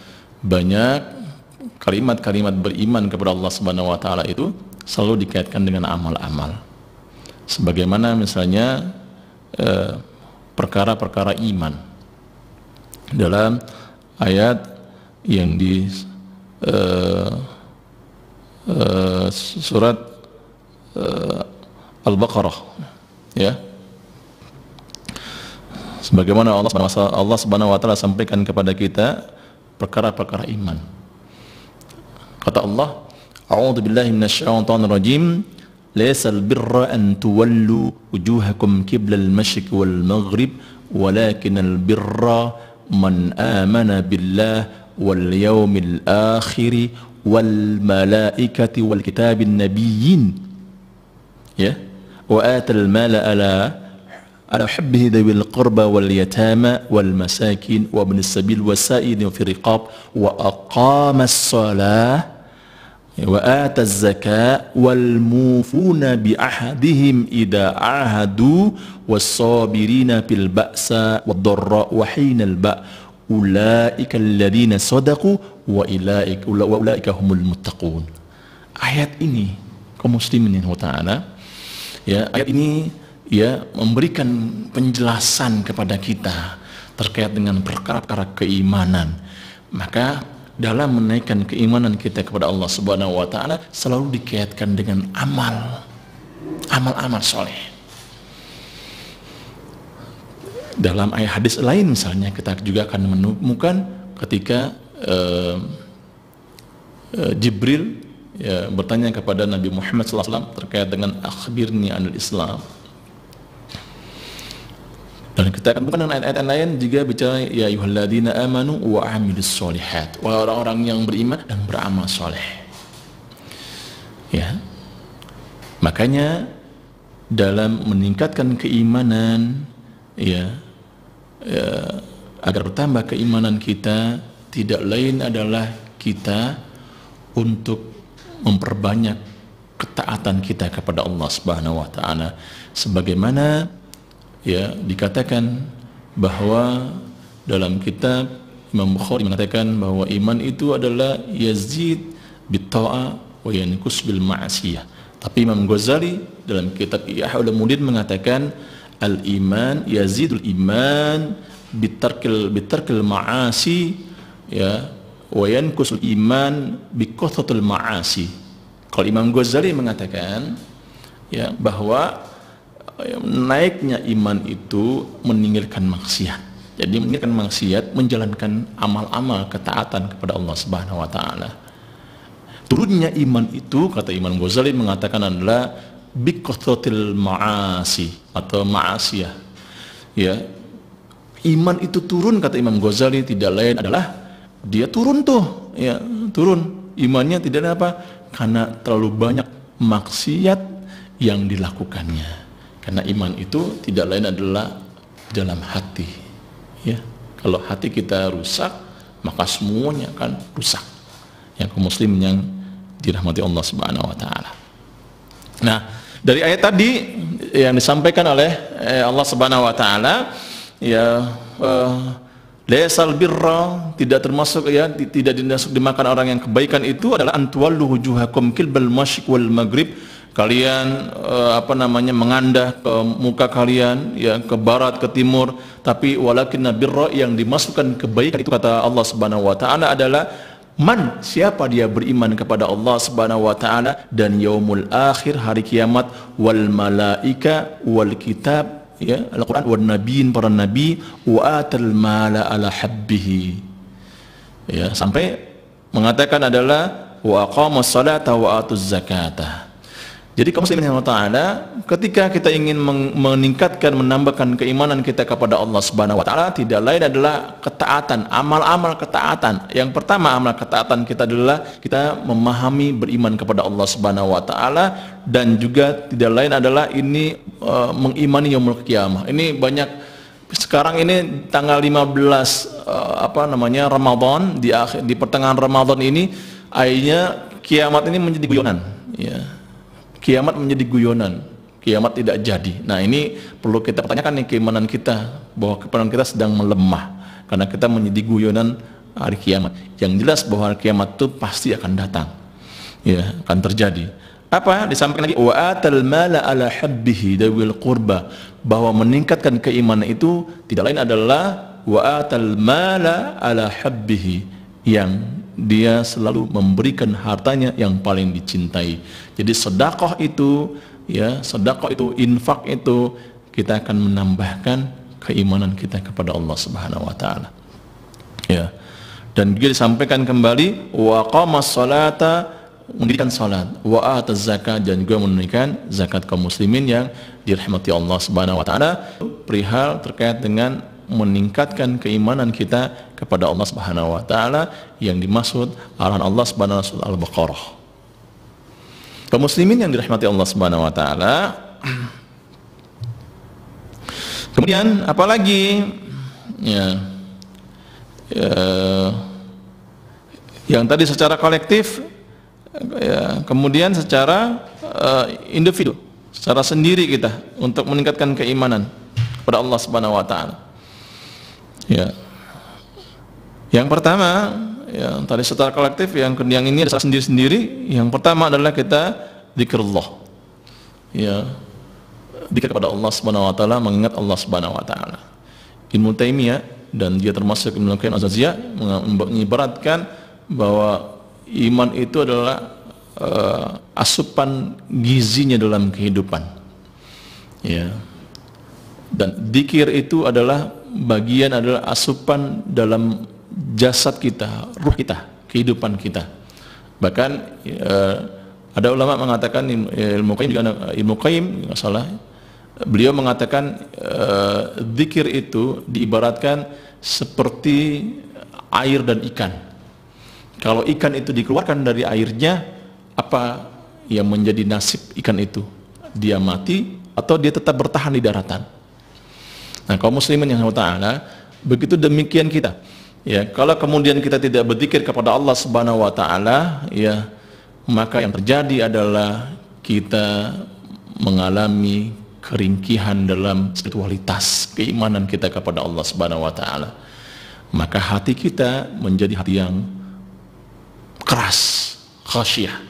banyak kalimat-kalimat beriman kepada Allah Subhanahu wa taala itu selalu dikaitkan dengan amal-amal. Sebagaimana misalnya eh, perkara-perkara eh, iman dalam ayat yang di eh, eh, surat uh, Al-Baqarah ya. Sebagaimana Allah Allah Subhanahu wa taala sampaikan kepada kita perkara-perkara iman. Kata Allah a'udzu billahi minasyaitonir rajim. Laysa al-birra an tuwallu wujuhakum qibla al-masyriq wal maghrib walakin al-birra man amana billah wal yawmil akhir wal malaikati wal kitabin nabiyyin ya wa atal mala ala ala hubbihi dhawil qurba wal yatama wal masakin wa ibn sabil wasail fi riqab wa aqama as-salah wa ata az-zakah wal mufuna bi ahadihim idza ahadu was sabirina fil ba'sa wad dharra wa hina al ba' ulaika alladhina sadaqu wa ilaika wa ulaika humul muttaqun ayat ini kaum muslimin wa ta'ala ya ayat ini ya memberikan penjelasan kepada kita terkait dengan perkara-perkara keimanan. Maka dalam menaikkan keimanan kita kepada Allah Subhanahu wa taala selalu dikaitkan dengan amal. Amal-amal soleh. Dalam ayat hadis lain misalnya kita juga akan menemukan ketika uh, uh, Jibril ya, bertanya kepada Nabi Muhammad SAW terkait dengan akhbirni anil Islam. Dan kita akan bukan ayat-ayat lain juga bicara ya ayyuhalladzina amanu wa amilus solihat. Orang-orang yang beriman dan beramal soleh. Ya. Makanya dalam meningkatkan keimanan ya, ya agar bertambah keimanan kita tidak lain adalah kita untuk memperbanyak ketaatan kita kepada Allah Subhanahu wa taala sebagaimana ya dikatakan bahwa dalam kitab Imam Bukhari mengatakan bahwa iman itu adalah yazid bitta'a wa yanqus bil ma'siyah. Tapi Imam Ghazali dalam kitab Ihya Ulumuddin mengatakan al iman yazidul iman bitarkil bitarkil ma'asi ya wa yanqusul iman bikothatul ma'asi. Kalau Imam Ghazali mengatakan ya bahwa naiknya iman itu meninggalkan maksiat. Jadi meninggalkan maksiat menjalankan amal-amal ketaatan kepada Allah Subhanahu wa taala. Turunnya iman itu kata Imam Ghazali mengatakan adalah bikototil maasi atau maasiyah. Ya. Iman itu turun kata Imam Ghazali tidak lain adalah dia turun tuh, ya, turun. Imannya tidak ada apa? Karena terlalu banyak maksiat yang dilakukannya. Karena iman itu tidak lain adalah dalam hati. Ya, kalau hati kita rusak, maka semuanya akan rusak. Yang kaum muslim yang dirahmati Allah Subhanahu wa taala. Nah, dari ayat tadi yang disampaikan oleh eh, Allah Subhanahu wa taala ya uh, Laisal birra tidak termasuk ya tidak dimasuk dimakan orang yang kebaikan itu adalah antuallu wujuhakum kilbal masyriq wal maghrib. Kalian uh, apa namanya mengandah ke muka kalian ya ke barat ke timur. Tapi walakin birra yang dimasukkan kebaikan itu kata Allah Subhanahu wa taala adalah man siapa dia beriman kepada Allah Subhanahu wa taala dan yaumul akhir hari kiamat wal malaika wal kitab ya Al-Qur'an wan nabiin para nabi wa atal mala ala habbihi. Ya sampai mengatakan adalah wa aqamas salata wa atuz zakata jadi kaum muslimin yang taala ketika kita ingin meningkatkan menambahkan keimanan kita kepada Allah Subhanahu wa taala tidak lain adalah ketaatan, amal-amal ketaatan. Yang pertama amal ketaatan kita adalah kita memahami beriman kepada Allah Subhanahu wa taala dan juga tidak lain adalah ini uh, mengimani yaumul qiyamah. Ini banyak sekarang ini tanggal 15 uh, eh, apa namanya Ramadan di akhir di pertengahan Ramadan ini akhirnya kiamat ini menjadi guyonan ya kiamat menjadi guyonan kiamat tidak jadi. Nah ini perlu kita pertanyakan nih keimanan kita bahwa keimanan kita sedang melemah karena kita menjadi guyonan hari kiamat. Yang jelas bahwa hari kiamat itu pasti akan datang ya akan terjadi. Apa? Disampaikan lagi wa atal mala ala habbihi dawil qurba. Bahwa meningkatkan keimanan itu tidak lain adalah wa atal mala ala habbihi yang dia selalu memberikan hartanya yang paling dicintai. Jadi sedekah itu ya, sedekah itu, infak itu kita akan menambahkan keimanan kita kepada Allah Subhanahu wa taala. Ya. Dan juga disampaikan kembali wa qamas salata mendirikan salat wa ataz zakat dan juga menunaikan zakat kaum muslimin yang dirahmati Allah Subhanahu wa taala perihal terkait dengan meningkatkan keimanan kita kepada Allah Subhanahu wa taala yang dimaksud arahan Allah Subhanahu wa taala Al-Baqarah. Kaum muslimin yang dirahmati Allah Subhanahu wa taala Kemudian apalagi ya, ya yang tadi secara kolektif ya, kemudian secara uh, individu secara sendiri kita untuk meningkatkan keimanan kepada Allah Subhanahu wa taala. Ya. Yang pertama, yang tadi secara kolektif, yang yang ini adalah sendiri-sendiri. Yang pertama adalah kita zikrullah. Ya. Zikir kepada Allah Subhanahu wa taala, mengingat Allah Subhanahu wa taala. Ibnu Taimiyah dan dia termasuk Ibnu Qayyim Az-Jaziyah mengibaratkan bahwa iman itu adalah uh, asupan gizinya dalam kehidupan. Ya. Dan dikir itu adalah bagian adalah asupan dalam jasad kita, ruh kita, kehidupan kita. Bahkan uh, ada ulama mengatakan ilmu qayyim juga ilmu qayyim salah beliau mengatakan uh, zikir itu diibaratkan seperti air dan ikan. Kalau ikan itu dikeluarkan dari airnya, apa yang menjadi nasib ikan itu? Dia mati atau dia tetap bertahan di daratan? Nah, kaum muslimin yang taala, begitu demikian kita. Ya, kalau kemudian kita tidak berzikir kepada Allah Subhanahu wa taala, ya, maka yang terjadi adalah kita mengalami keringkihan dalam spiritualitas keimanan kita kepada Allah Subhanahu wa taala. Maka hati kita menjadi hati yang keras, khasyah.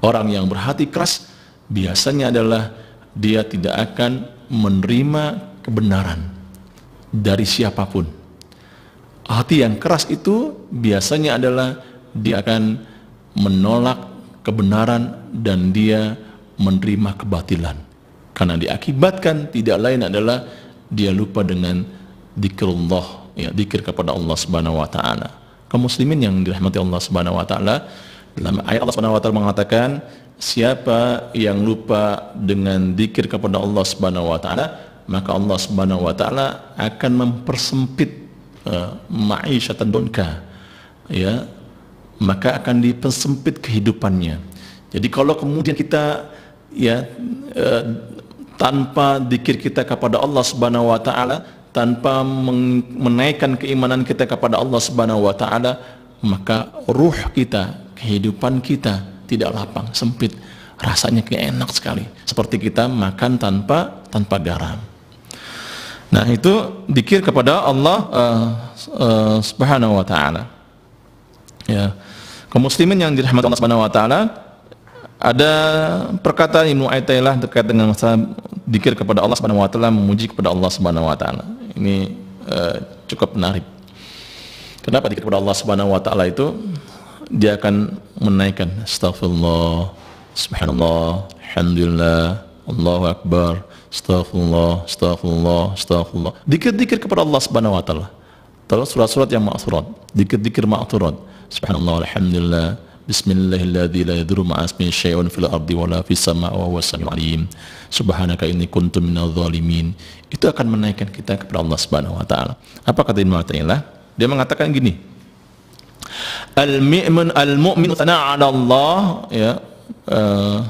Orang yang berhati keras biasanya adalah dia tidak akan menerima kebenaran dari siapa pun. Hati yang keras itu biasanya adalah dia akan menolak kebenaran dan dia menerima kebatilan karena diakibatkan tidak lain adalah dia lupa dengan zikrullah ya zikir kepada Allah Subhanahu wa taala kaum muslimin yang dirahmati Allah Subhanahu wa taala dalam ayat Allah Subhanahu wa taala mengatakan siapa yang lupa dengan zikir kepada Allah Subhanahu wa taala maka Allah Subhanahu wa taala akan mempersempit uh, ma'isyatan dunka ya maka akan dipersempit kehidupannya jadi kalau kemudian kita ya uh, tanpa dikir kita kepada Allah Subhanahu wa taala, tanpa menaikkan keimanan kita kepada Allah Subhanahu wa taala, maka ruh kita, kehidupan kita tidak lapang, sempit. Rasanya kayak enak sekali, seperti kita makan tanpa tanpa garam. Nah, itu dikir kepada Allah uh, uh, Subhanahu wa taala. Ya. Kaum muslimin yang dirahmati Allah Subhanahu wa taala, ada perkataan Ibnu Aitailah terkait dengan masalah dikir kepada Allah Subhanahu wa taala, memuji kepada Allah Subhanahu wa taala. Ini uh, cukup menarik. Kenapa dikir kepada Allah Subhanahu wa taala itu dia akan menaikkan astagfirullah, subhanallah, alhamdulillah, Allahu akbar, astagfirullah, astagfirullah, astagfirullah. Dikir-dikir kepada Allah Subhanahu wa taala. Terus surat-surat yang ma'thurat, dikir-dikir ma'thurat. Subhanallah, alhamdulillah, Bismillahilladzi la yadurru ma'a ismihi syai'un fil ardi wala fis sama'i wa huwas samiul alim. Subhanaka inni kuntu minadh dhalimin. Itu akan menaikkan kita kepada Allah Subhanahu wa taala. Apa kata Ibnu Athaillah? Dia mengatakan gini. Al-mu'min al-mu'min 'ala Allah ya. Uh,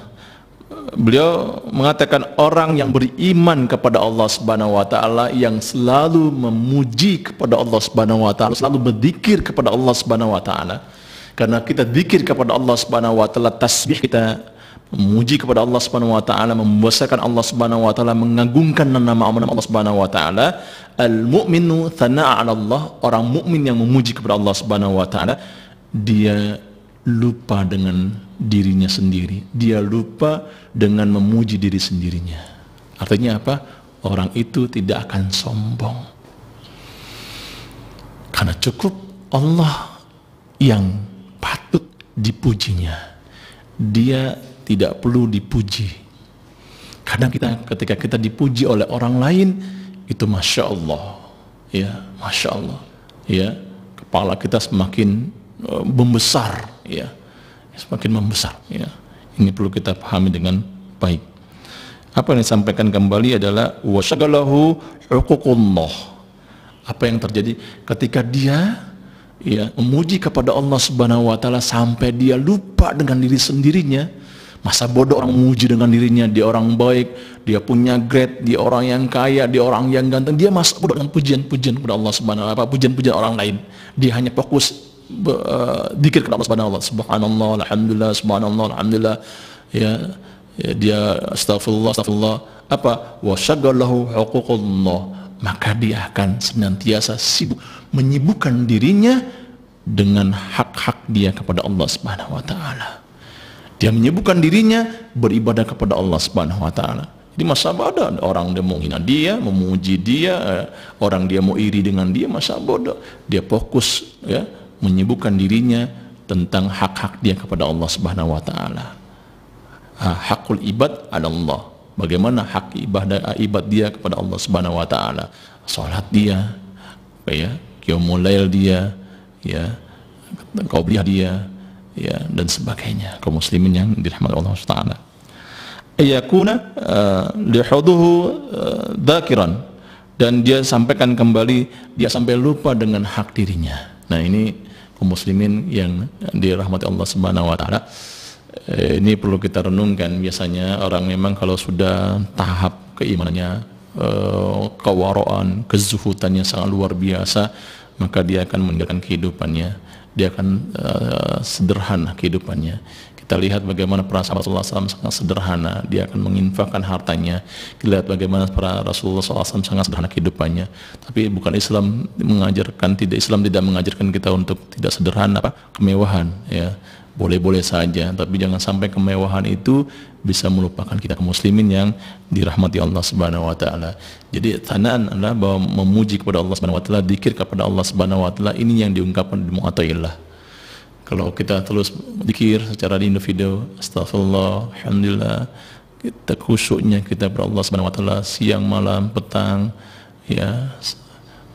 beliau mengatakan orang yang beriman kepada Allah Subhanahu wa taala yang selalu memuji kepada Allah Subhanahu wa taala, selalu berzikir kepada Allah Subhanahu wa taala. Karena kita zikir kepada Allah Subhanahu wa taala tasbih kita memuji kepada Allah Subhanahu wa taala membesarkan Allah Subhanahu wa taala mengagungkan nama Allah Subhanahu wa taala. Al mu'minu thana'a 'ala Allah orang mukmin yang memuji kepada Allah Subhanahu wa taala dia lupa dengan dirinya sendiri. Dia lupa dengan memuji diri sendirinya. Artinya apa? Orang itu tidak akan sombong. Karena cukup Allah yang patut dipujinya. Dia tidak perlu dipuji. Kadang kita ketika kita dipuji oleh orang lain itu masya Allah, ya masya Allah, ya kepala kita semakin uh, membesar, ya semakin membesar, ya. Ini perlu kita pahami dengan baik. Apa yang disampaikan kembali adalah wasyagalahu hukukullah. Apa yang terjadi? Ketika dia ya memuji kepada Allah Subhanahu wa taala sampai dia lupa dengan diri sendirinya masa bodoh orang memuji dengan dirinya. Dia orang baik dia punya grade dia orang yang kaya dia orang yang ganteng. Dia masuk bodoh dengan pujian-pujian kepada Allah Subhanahu wa taala pujian-pujian orang lain. Dia hanya fokus uh, dikir kepada Allah Subhanahu wa subhanallah alhamdulillah subhanallah alhamdulillah ya, ya dia astagfirullah astagfirullah apa wa syaggalahu maka dia akan senantiasa sibuk menyibukkan dirinya dengan hak-hak dia kepada Allah Subhanahu wa taala. Dia menyibukkan dirinya beribadah kepada Allah Subhanahu wa taala. Jadi masa bodoh orang dia mau hina dia, memuji dia, eh, orang dia mau iri dengan dia, masa bodoh. Dia fokus ya menyibukkan dirinya tentang hak-hak dia kepada Allah Subhanahu wa taala. Hakul ibad adalah Allah. Bagaimana hak ibadah ibad dia kepada Allah Subhanahu wa taala? Salat dia ya qiyamul lail dia ya qabliyah dia ya dan sebagainya. Kaum muslimin yang dirahmati Allah Subhanahu wa taala. Yakuna uh, lihuduhu uh, dzakiran dan dia sampaikan kembali dia sampai lupa dengan hak dirinya. Nah, ini kaum muslimin yang dirahmati Allah Subhanahu wa taala. Eh, ini perlu kita renungkan biasanya orang memang kalau sudah tahap keimanannya eh, kewaraan, kezuhutannya sangat luar biasa, maka dia akan meninggalkan kehidupannya. Dia akan uh, sederhana kehidupannya kita lihat bagaimana para sahabat Rasulullah SAW sangat sederhana. Dia akan menginfakkan hartanya. Kita lihat bagaimana para Rasulullah SAW sangat sederhana kehidupannya. Tapi bukan Islam mengajarkan, tidak Islam tidak mengajarkan kita untuk tidak sederhana, apa? kemewahan. Ya, boleh-boleh saja. Tapi jangan sampai kemewahan itu bisa melupakan kita muslimin yang dirahmati Allah Subhanahu wa taala. Jadi tanaan adalah bahwa memuji kepada Allah Subhanahu wa taala, zikir kepada Allah Subhanahu wa taala ini yang diungkapkan di mu'ataillah kalau kita terus dikir secara individu astagfirullah alhamdulillah kita khusyuknya kita ber Allah Subhanahu wa taala siang malam petang ya.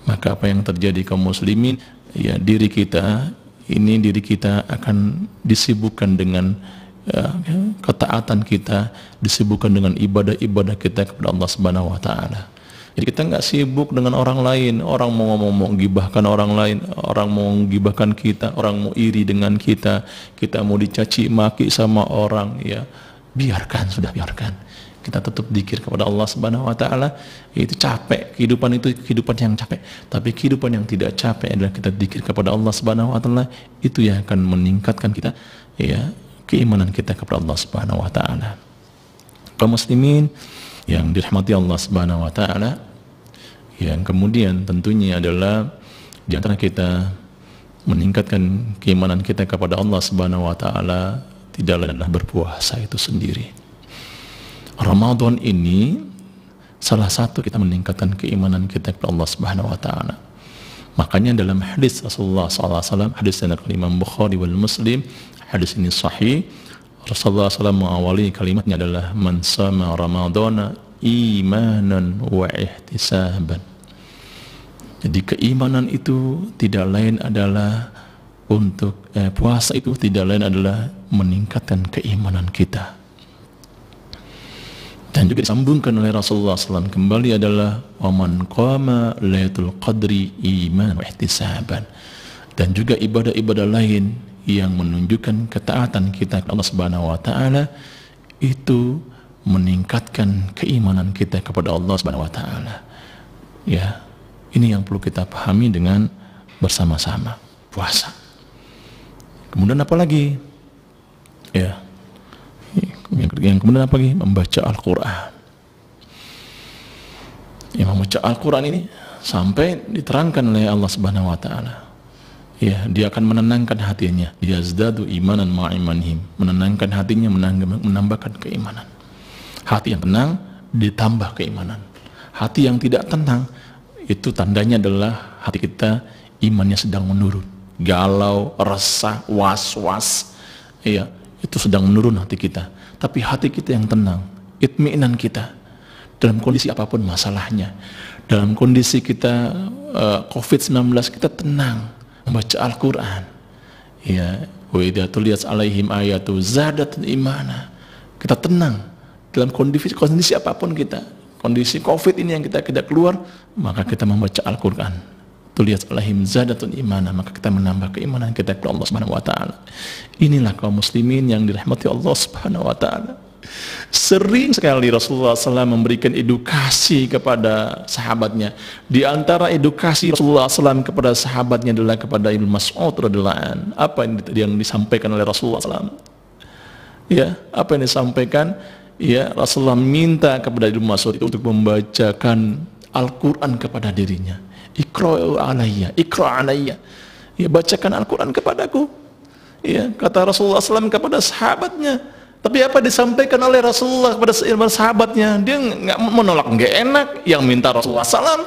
Maka apa yang terjadi kaum muslimin ya diri kita ini diri kita akan disibukkan dengan ya, ketaatan kita disibukkan dengan ibadah-ibadah kita kepada Allah Subhanahu wa taala jadi kita nggak sibuk dengan orang lain. Orang mau ngomong mau gibahkan orang lain, orang mau gibahkan kita, orang mau iri dengan kita, kita mau dicaci maki sama orang, ya biarkan sudah biarkan. Kita tetap dikir kepada Allah Subhanahu wa taala. Itu capek, kehidupan itu kehidupan yang capek. Tapi kehidupan yang tidak capek adalah kita dikir kepada Allah Subhanahu wa taala. Itu yang akan meningkatkan kita ya keimanan kita kepada Allah Subhanahu wa taala. Kaum muslimin yang dirahmati Allah Subhanahu wa taala yang kemudian tentunya adalah di antara kita meningkatkan keimanan kita kepada Allah Subhanahu wa taala tidak adalah berpuasa itu sendiri. Ramadan ini salah satu kita meningkatkan keimanan kita kepada Allah Subhanahu wa taala. Makanya dalam hadis Rasulullah SAW, hadis yang Imam Bukhari wal Muslim, hadis ini sahih, Rasulullah SAW mengawali kalimatnya adalah man sama Ramadana imanan wa ihtisaban. Jadi keimanan itu tidak lain adalah untuk eh, puasa itu tidak lain adalah meningkatkan keimanan kita. Dan juga disambungkan oleh Rasulullah SAW kembali adalah waman qama lailatul qadri iman wa ihtisaban. Dan juga ibadah-ibadah lain yang menunjukkan ketaatan kita kepada Allah Subhanahu wa taala itu meningkatkan keimanan kita kepada Allah Subhanahu wa taala. Ya. Ini yang perlu kita pahami dengan bersama-sama puasa. Kemudian apa lagi? Ya. Yang kemudian apa lagi? Membaca Al-Qur'an. Ya, membaca Al-Quran ini sampai diterangkan oleh Allah Subhanahu Wa Taala ya dia akan menenangkan hatinya. Yazdadu imanan ma'imanhim. Menenangkan hatinya menambahkan keimanan. Hati yang tenang ditambah keimanan. Hati yang tidak tenang itu tandanya adalah hati kita imannya sedang menurun. Galau resah was-was. Ya itu sedang menurun hati kita. Tapi hati kita yang tenang itminan kita. Dalam kondisi apa pun masalahnya. Dalam kondisi kita uh, eh, COVID-19 kita tenang membaca Al-Quran. Ya wa tuliyat alaihim ayatu zadat imana. Kita tenang. Dalam kondisi kondisi apa pun kita kondisi covid ini yang kita tidak keluar maka kita membaca Al-Quran. Tuliyat alaihim zadatun imana maka kita menambah keimanan kita kepada Allah Subhanahu wa taala. Inilah kaum muslimin yang dirahmati Allah Subhanahu wa taala Sering sekali Rasulullah SAW memberikan edukasi kepada sahabatnya. Di antara edukasi Rasulullah SAW kepada sahabatnya adalah kepada Ibnu Mas'ud radhiyallahu Apa yang disampaikan oleh Rasulullah SAW? Ya, apa yang disampaikan? Ya, Rasulullah minta kepada Ibnu Mas'ud itu untuk membacakan Al-Quran kepada dirinya. Iqra'u alayya, iqra' alayya. Ya, bacakan Al-Quran kepadaku. Ya, kata Rasulullah SAW kepada sahabatnya, tapi apa disampaikan oleh Rasulullah kepada sahabatnya? Dia nggak menolak, nggak enak. Yang minta Rasulullah salam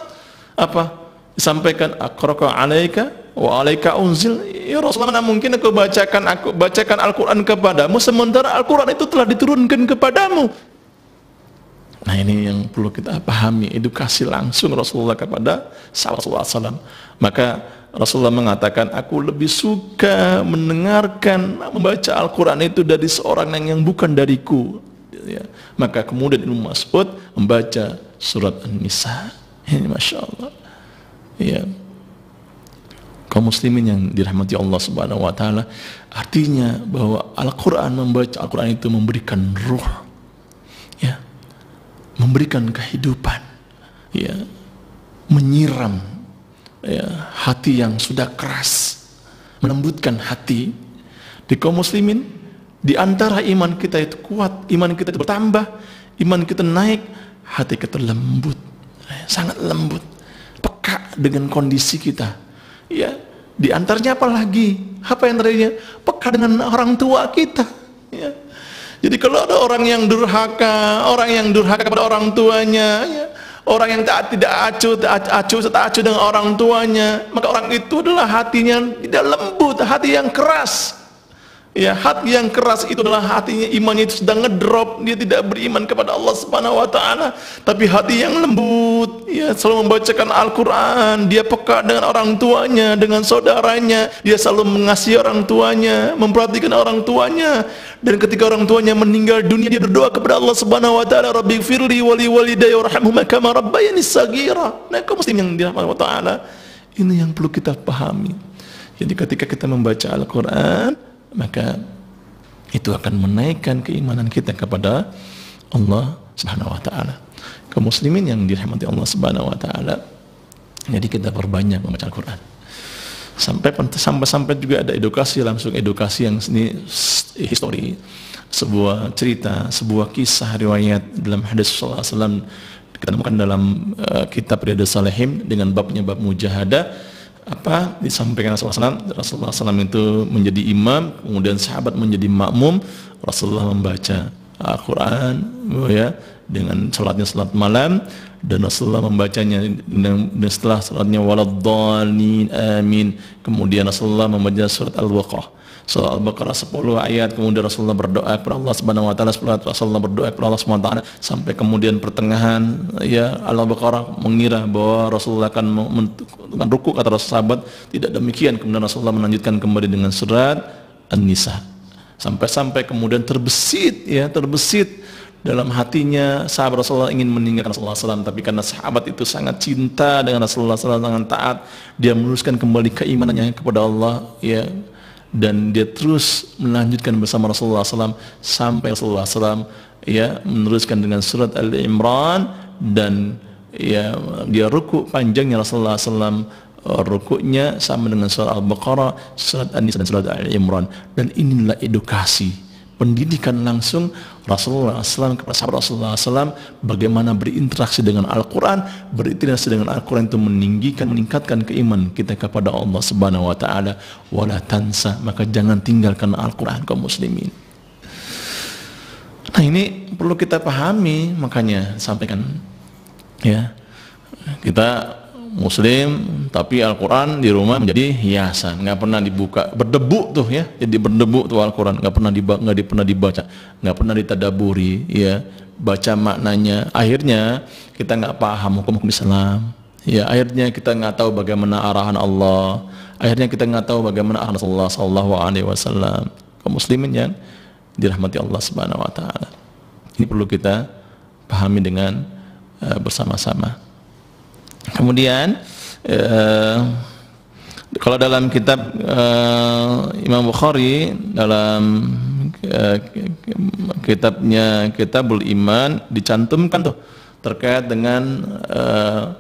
apa? Disampaikan akraka alaika wa alaika unzil. Ya Rasulullah, mana mungkin aku bacakan aku bacakan Al-Qur'an kepadamu sementara Al-Qur'an itu telah diturunkan kepadamu. Nah ini yang perlu kita pahami edukasi langsung Rasulullah kepada Rasulullah SAW. Maka Rasulullah mengatakan, aku lebih suka mendengarkan, membaca Al-Quran itu dari seorang yang, yang bukan dariku. ya. Maka kemudian Ibnu Mas'ud membaca surat An-Nisa. Ini Masya Allah. Ya. Kaum muslimin yang dirahmati Allah Subhanahu wa taala, artinya bahwa Al-Qur'an membaca Al-Qur'an itu memberikan ruh. Ya. Memberikan kehidupan. Ya. Menyiram ya, hati yang sudah keras, melembutkan hati di kaum muslimin di antara iman kita itu kuat, iman kita itu bertambah, iman kita naik, hati kita lembut, sangat lembut, peka dengan kondisi kita. Ya, di antaranya apa lagi? Apa yang terjadi? Peka dengan orang tua kita. Ya. Jadi kalau ada orang yang durhaka, orang yang durhaka kepada orang tuanya, ya, orang yang tak tidak acuh, tak acuh, tak acuh dengan orang tuanya, maka orang itu adalah hatinya tidak lembut, hati yang keras. Ya, hati yang keras itu adalah hatinya imannya itu sedang ngedrop, dia tidak beriman kepada Allah Subhanahu wa taala, tapi hati yang lembut, ya selalu membacakan Al-Qur'an, dia peka dengan orang tuanya, dengan saudaranya, dia selalu mengasihi orang tuanya, memperhatikan orang tuanya. Dan ketika orang tuanya meninggal dunia, dia berdoa kepada Allah Subhanahu wa taala, "Rabbi firli wali walidayya warhamhuma kama rabbayani saghira." Nah, kaum muslim yang dirahmati Allah taala, ini yang perlu kita pahami. Jadi ketika kita membaca Al-Qur'an, maka itu akan menaikkan keimanan kita kepada Allah Subhanahu wa taala. Kaum muslimin yang dirahmati Allah Subhanahu wa taala. Jadi kita perbanyak membaca Al-Qur'an. Sampai sampai sampai juga ada edukasi langsung edukasi yang ini histori sebuah cerita, sebuah kisah riwayat dalam hadis sallallahu alaihi wasallam kita dalam uh, kitab Riyadhus Salihin dengan babnya bab mujahadah. Apa? Disampaikan Rasulullah SAW Rasulullah SAW itu menjadi imam kemudian sahabat menjadi makmum. Rasulullah membaca Al-Quran ya dengan salatnya salat malam dan Rasulullah membacanya dan setelah salatnya waladhdallin amin. Kemudian Rasulullah membaca surat Al-Baqarah. Surah Al-Baqarah 10 ayat kemudian Rasulullah berdoa kepada Allah Subhanahu wa taala Rasulullah berdoa kepada Allah Subhanahu wa taala sampai kemudian pertengahan ya Al-Baqarah mengira bahwa Rasulullah akan dengan ruku kata sahabat. Tidak demikian kemudian Rasulullah melanjutkan kembali dengan surat An-Nisa. Sampai-sampai kemudian terbesit ya terbesit dalam hatinya sahabat Rasulullah ingin meninggalkan Rasulullah SAW tapi karena sahabat itu sangat cinta dengan Rasulullah SAW sangat taat dia meluruskan kembali keimanannya kepada Allah ya. Dan dia terus melanjutkan bersama Rasulullah SAW sampai Rasulullah SAW ya meneruskan dengan surat Al Imran dan ya dia ruku panjangnya Rasulullah SAW rukuknya sama dengan surat Al-Baqarah, surat An-Nisa dan surat Al Imran dan inilah edukasi pendidikan langsung Rasulullah SAW kepada sahabat Rasulullah SAW bagaimana berinteraksi dengan Al-Quran berinteraksi dengan Al-Quran itu meninggikan meningkatkan keiman kita kepada Allah Subhanahu Wa Taala. Wala tansa maka jangan tinggalkan Al-Quran kaum muslimin. Nah ini perlu kita pahami makanya sampaikan ya. Kita muslim tapi Al-Quran di rumah menjadi hiasan. Nggak pernah dibuka. Berdebu tuh ya. Jadi berdebu tuh Al-Quran. Nggak pernah dibaca nggak pernah dibaca. Nggak pernah ditadaburi ya. Baca maknanya. Akhirnya kita nggak paham hukum-hukum Islam. Ya akhirnya kita nggak tahu bagaimana arahan Allah. Akhirnya kita nggak tahu bagaimana arahan Rasulullah Sallallahu Alaihi Wasallam. Kaum muslimin yang dirahmati Allah Subhanahu Wa Taala. Ini perlu kita pahami dengan uh, bersama-sama Kemudian uh, kalau dalam kitab uh, Imam Bukhari dalam uh, kitabnya Kitabul Iman dicantumkan tuh terkait dengan uh,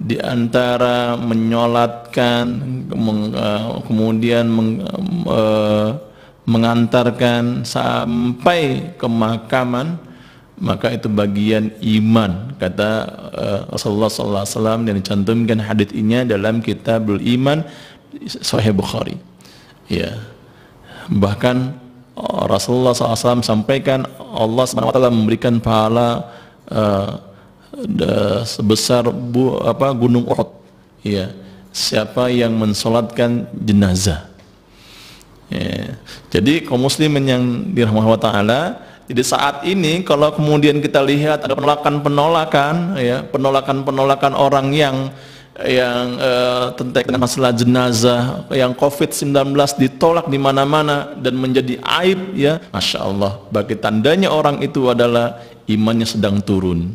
di antara menyolatkan meng, uh, kemudian meng, uh, mengantarkan sampai ke makaman maka itu bagian iman kata uh, Rasulullah sallallahu alaihi wasallam yang dicantumkan hadis ini dalam kitabul iman sahih Bukhari. Ya. Bahkan uh, Rasulullah SAW sampaikan Allah SWT memberikan pahala uh, sebesar bu, apa gunung Uhud. Ya. Siapa yang mensolatkan jenazah. Ya. jadi kaum muslimin yang dirahmati Allah taala jadi saat ini kalau kemudian kita lihat ada penolakan-penolakan ya, penolakan-penolakan orang yang yang uh, tentang masalah jenazah, yang COVID-19 ditolak di mana-mana dan menjadi aib ya, masya Allah. Bagi tandanya orang itu adalah imannya sedang turun.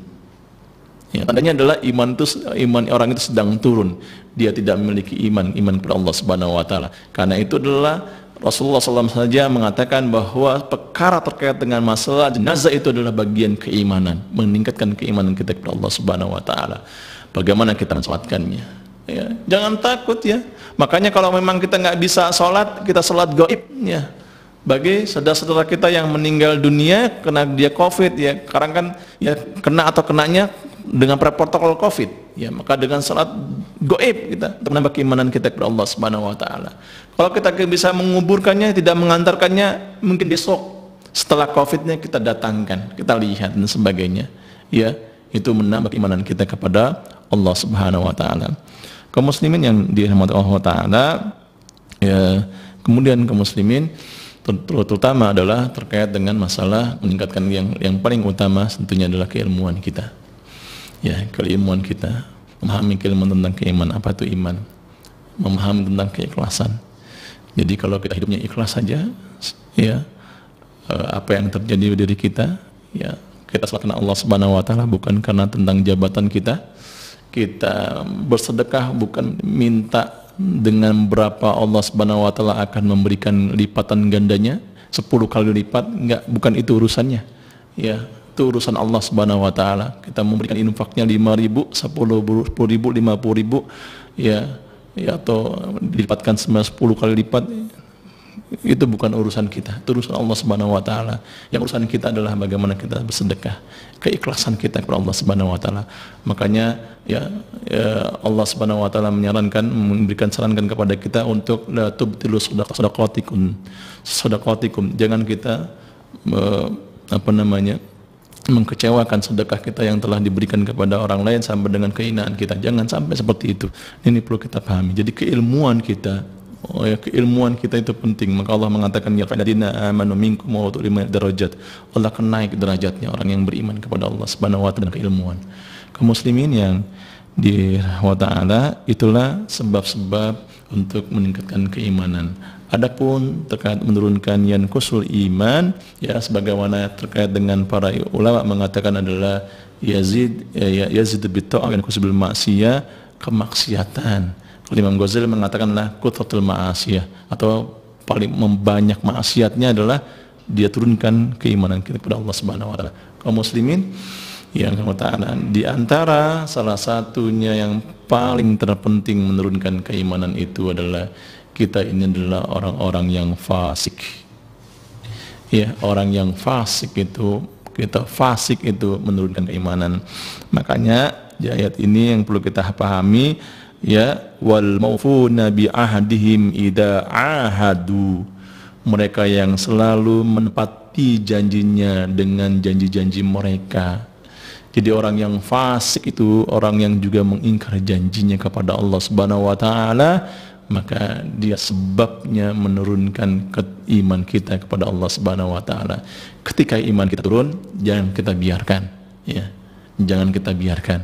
Ya, tandanya adalah iman itu iman orang itu sedang turun. Dia tidak memiliki iman iman kepada Allah Subhanahu Wa Taala. Karena itu adalah Rasulullah SAW saja mengatakan bahwa perkara terkait dengan masalah jenazah itu adalah bagian keimanan, meningkatkan keimanan kita kepada Allah Subhanahu Wa Taala. Bagaimana kita mensolatkannya ya, jangan takut ya. Makanya kalau memang kita nggak bisa sholat kita sholat goib ya. Bagi saudara-saudara kita yang meninggal dunia kena dia covid ya. Sekarang kan ya kena atau kenanya dengan protokol covid ya maka dengan sholat goib kita menambah keimanan kita kepada Allah Subhanahu Wa Taala kalau kita bisa menguburkannya tidak mengantarkannya mungkin besok setelah covidnya kita datangkan kita lihat dan sebagainya ya itu menambah keimanan kita kepada Allah Subhanahu wa taala. Kaum muslimin yang dirahmati Allah taala ya kemudian kaum muslimin terutama adalah terkait dengan masalah meningkatkan yang yang paling utama tentunya adalah keilmuan kita. Ya, keilmuan kita, memahami keilmuan tentang keiman, apa itu iman, memahami tentang keikhlasan. Jadi kalau kita hidupnya ikhlas saja, ya eh, apa yang terjadi di diri kita, ya kita selakan Allah Subhanahu wa taala bukan karena tentang jabatan kita, kita bersedekah bukan minta dengan berapa Allah Subhanahu wa taala akan memberikan lipatan gandanya 10 kali lipat enggak bukan itu urusannya. Ya itu urusan Allah Subhanahu wa taala. Kita memberikan infaknya 5000 10 ribu 50 ribu ya ya atau dilipatkan 10 kali lipat itu bukan urusan kita. Itu urusan Allah subhanahu wa ta'ala. Yang urusan kita adalah bagaimana kita bersedekah keikhlasan kita kepada Allah subhanahu wa ta'ala. Makanya ya, ya Allah subhanahu wa ta'ala menyarankan memberikan sarankan kepada kita untuk la tubtilu sadaqatikum sadaqatikum jangan kita apa namanya mengkecewakan sedekah kita yang telah diberikan kepada orang lain sampai dengan kehinaan kita jangan sampai seperti itu ini perlu kita pahami jadi keilmuan kita Oh ya, keilmuan kita itu penting. Maka Allah mengatakan ya fa'ladina amanu minkum wa turima darajat. Allah akan naik derajatnya orang yang beriman kepada Allah Subhanahu wa taala keilmuan. Kaum muslimin yang di wa taala itulah sebab-sebab untuk meningkatkan keimanan. Adapun terkait menurunkan yang kusul iman ya sebagaimana terkait dengan para ulama mengatakan adalah yazid ya, yazid bi ta'ah dan kusul maksiyah kemaksiatan Imam Ghazali mengatakanlah kutratul ma'asiyah atau paling membanyak maksiatnya adalah dia turunkan keimanan kita kepada Allah Subhanahu wa taala. Kaum muslimin yang taala di antara salah satunya yang paling terpenting menurunkan keimanan itu adalah kita ini adalah orang-orang yang fasik. Ya, orang yang fasik itu kita fasik itu menurunkan keimanan. Makanya di ayat ini yang perlu kita pahami ya wal maufuna bi ahdihim ida ahadu mereka yang selalu menepati janjinya dengan janji-janji mereka jadi orang yang fasik itu orang yang juga mengingkar janjinya kepada Allah Subhanahu wa taala maka dia sebabnya menurunkan iman kita kepada Allah Subhanahu wa taala. Ketika iman kita turun, jangan kita biarkan ya. Jangan kita biarkan.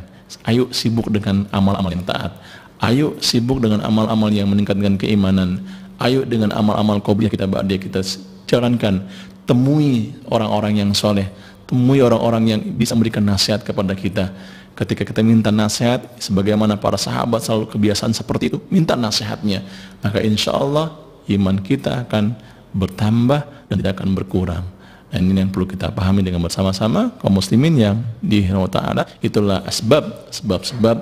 Ayo sibuk dengan amal-amal yang taat. Ayo sibuk dengan amal-amal yang meningkatkan keimanan. Ayo dengan amal-amal qobliyah kita dia kita jalankan. Temui orang-orang yang soleh. Temui orang-orang yang bisa memberikan nasihat kepada kita. Ketika kita minta nasihat, sebagaimana para sahabat selalu kebiasaan seperti itu, minta nasihatnya. Maka insya Allah iman kita akan bertambah dan tidak akan berkurang. Dan ini yang perlu kita pahami dengan bersama-sama kaum muslimin yang di Ta'ala itulah sebab-sebab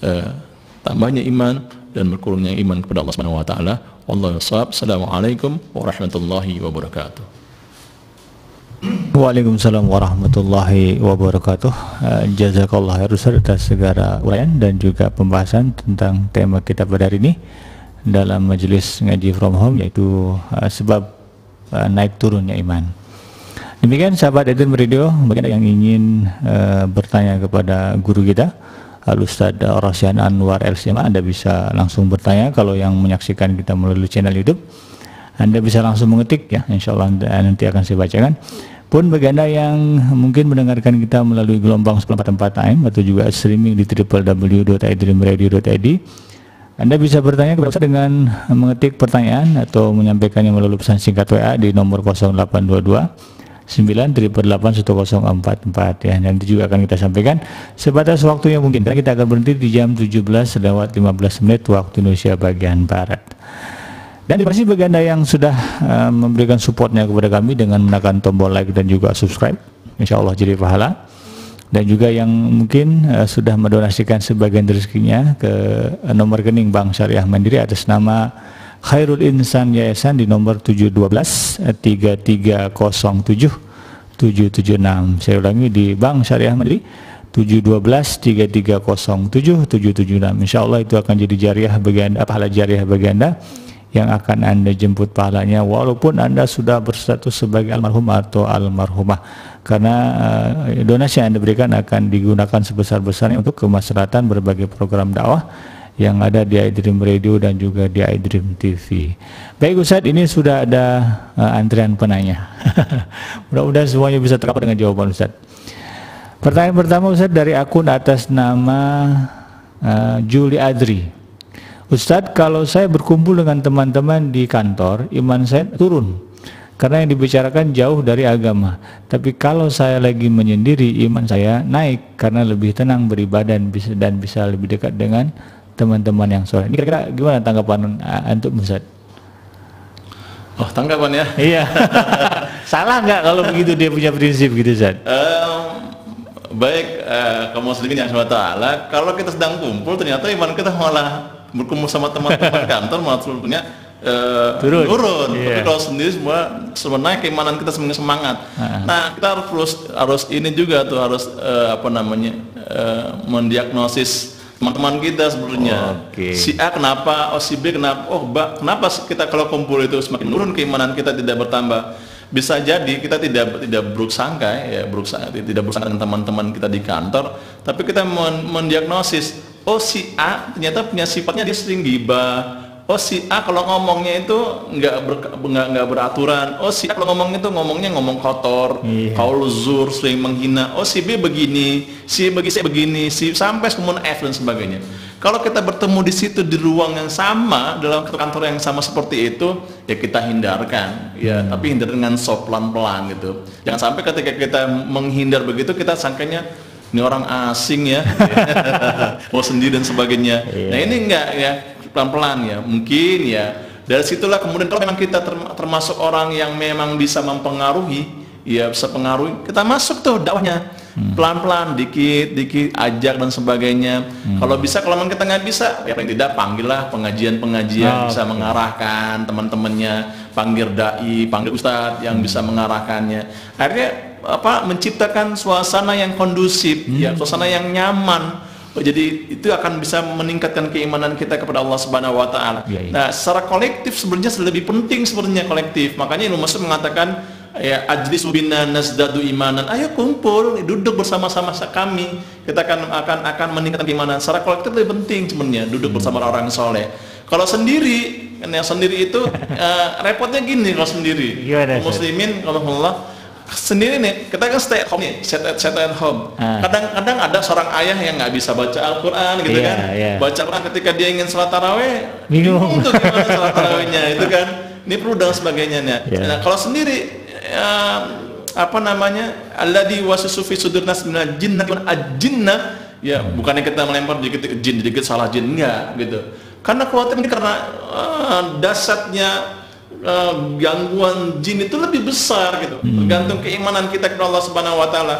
uh, tambahnya iman dan berkurangnya iman kepada Allah Subhanahu wa taala. Wallahu a'lam. Assalamualaikum warahmatullahi wabarakatuh. Waalaikumsalam warahmatullahi wabarakatuh. Uh, jazakallah khairan atas segala uraian dan juga pembahasan tentang tema kita pada hari ini dalam majelis ngaji from home yaitu uh, sebab uh, naik turunnya iman. Demikian sahabat Eden Radio, bagi yang ingin bertanya kepada guru kita, Al Ustaz Rosyan Anwar LCMA Anda bisa langsung bertanya kalau yang menyaksikan kita melalui channel YouTube Anda bisa langsung mengetik ya. Insya Allah nanti akan saya bacakan. Pun bagi Anda yang mungkin mendengarkan kita melalui gelombang 94 AM atau juga streaming di www.idreamradio.id Anda bisa bertanya kepada dengan mengetik pertanyaan atau menyampaikannya melalui pesan singkat WA di nomor 0822 9881044 ya nanti juga akan kita sampaikan sebatas waktu yang mungkin kita akan berhenti di jam 17 lewat 15 menit waktu Indonesia bagian Barat dan terima kasih bagi Anda yang sudah uh, memberikan supportnya kepada kami dengan menekan tombol like dan juga subscribe. Insya Allah jadi pahala. Dan juga yang mungkin uh, sudah mendonasikan sebagian rezekinya ke uh, nomor rekening Bank Syariah Mandiri atas nama Khairul Insan Yayasan di nomor 712 3307 776 saya ulangi di Bank Syariah Mandiri 712 3307 776 Insya Allah itu akan jadi jariah bagi anda, pahala jariah bagi anda yang akan anda jemput pahalanya walaupun anda sudah berstatus sebagai almarhum atau almarhumah karena uh, donasi yang anda berikan akan digunakan sebesar-besarnya untuk kemaslahatan berbagai program dakwah yang ada di iDream Radio dan juga di iDream TV. Baik Ustadz, ini sudah ada uh, antrian penanya. <laughs> Mudah-mudahan semuanya bisa terkapar dengan jawaban Ustadz. Pertanyaan pertama Ustadz dari akun atas nama uh, Juli Adri. Ustadz, kalau saya berkumpul dengan teman-teman di kantor, iman saya turun karena yang dibicarakan jauh dari agama. Tapi kalau saya lagi menyendiri, iman saya naik karena lebih tenang beribadah dan bisa, dan bisa lebih dekat dengan teman-teman yang soleh. Ini kira-kira gimana tanggapan antum Ustaz? Oh tanggapan ya? Iya. <laughs> Salah nggak kalau begitu dia punya prinsip gitu Ustaz? Um, baik uh, kaum muslimin yang SWT kalau kita sedang kumpul ternyata iman kita malah berkumpul sama teman-teman <laughs> kantor malah sebetulnya uh, turun, turun. Yeah. tapi kalau sendiri semua sebenarnya keimanan kita semuanya semangat uh-huh. nah kita harus harus ini juga tuh harus uh, apa namanya uh, mendiagnosis teman-teman kita sebenarnya. Okay. Si A kenapa, oh si B kenapa, oh ba, kenapa kita kalau kumpul itu semakin menurun keimanan kita tidak bertambah. Bisa jadi kita tidak tidak buruk sangka ya, buruk sangka, tidak buruk sangka dengan teman-teman kita di kantor, tapi kita mendiagnosis, oh si A ternyata punya sifatnya dia sering gibah, oh si A kalau ngomongnya itu nggak ber, nggak nggak beraturan. Oh si A kalau ngomong itu ngomongnya ngomong kotor yeah. kaul zur sering menghina. Oh si B begini si bagi saya begini si sampai kemudian F dan sebagainya. Kalau kita bertemu di situ di ruang yang sama dalam kantor yang sama seperti itu ya kita hindarkan. Ya hmm. tapi hindar dengan sop pelan pelan gitu. Jangan sampai ketika kita menghindar begitu kita sangkanya ini orang asing ya <laughs> mau sendiri dan sebagainya yeah. nah ini enggak ya pelan-pelan ya mungkin ya dari situlah kemudian kalau memang kita termasuk orang yang memang bisa mempengaruhi ya bisa pengaruhi kita masuk tuh dakwahnya hmm. pelan-pelan dikit dikit ajak dan sebagainya hmm. kalau bisa kalau memang kita nggak bisa ya paling tidak panggillah pengajian-pengajian oh, bisa okay. mengarahkan teman-temannya panggil dai panggil ustadz yang hmm. bisa mengarahkannya akhirnya apa menciptakan suasana yang kondusif hmm. ya suasana yang nyaman Oh, jadi itu akan bisa meningkatkan keimanan kita kepada Allah Subhanahu wa taala. Ya, ya. Nah, secara kolektif sebenarnya lebih penting sebenarnya kolektif. Makanya Ibnu Mas'ud mengatakan ya ajlis bina nasdadu imanan. Ayo kumpul, duduk bersama-sama kami. Kita akan akan akan meningkatkan keimanan. Secara kolektif lebih penting sebenarnya duduk hmm. bersama orang soleh. Kalau sendiri, yang sendiri itu uh, <laughs> repotnya gini kalau sendiri. Gimana, muslimin kalau Allah sendiri nih kita kan stay at home nih stay at, stay at home ah. kadang-kadang ada seorang ayah yang nggak bisa baca Al-Quran gitu yeah, kan yeah. baca Quran ketika dia ingin sholat taraweh bingung tuh gimana sholat <laughs> tarawehnya itu kan ini perlu dan sebagainya nih yeah. nah kalau sendiri ya, apa namanya alladhi wasusu fi sudur nas minal jinnah ajinna ya hmm. bukannya kita melempar dikit jin dikit salah jin enggak gitu karena khawatir ini karena uh, dasarnya uh, gangguan jin itu lebih besar gitu. Hmm. tergantung keimanan kita kepada Allah Subhanahu Wa Taala.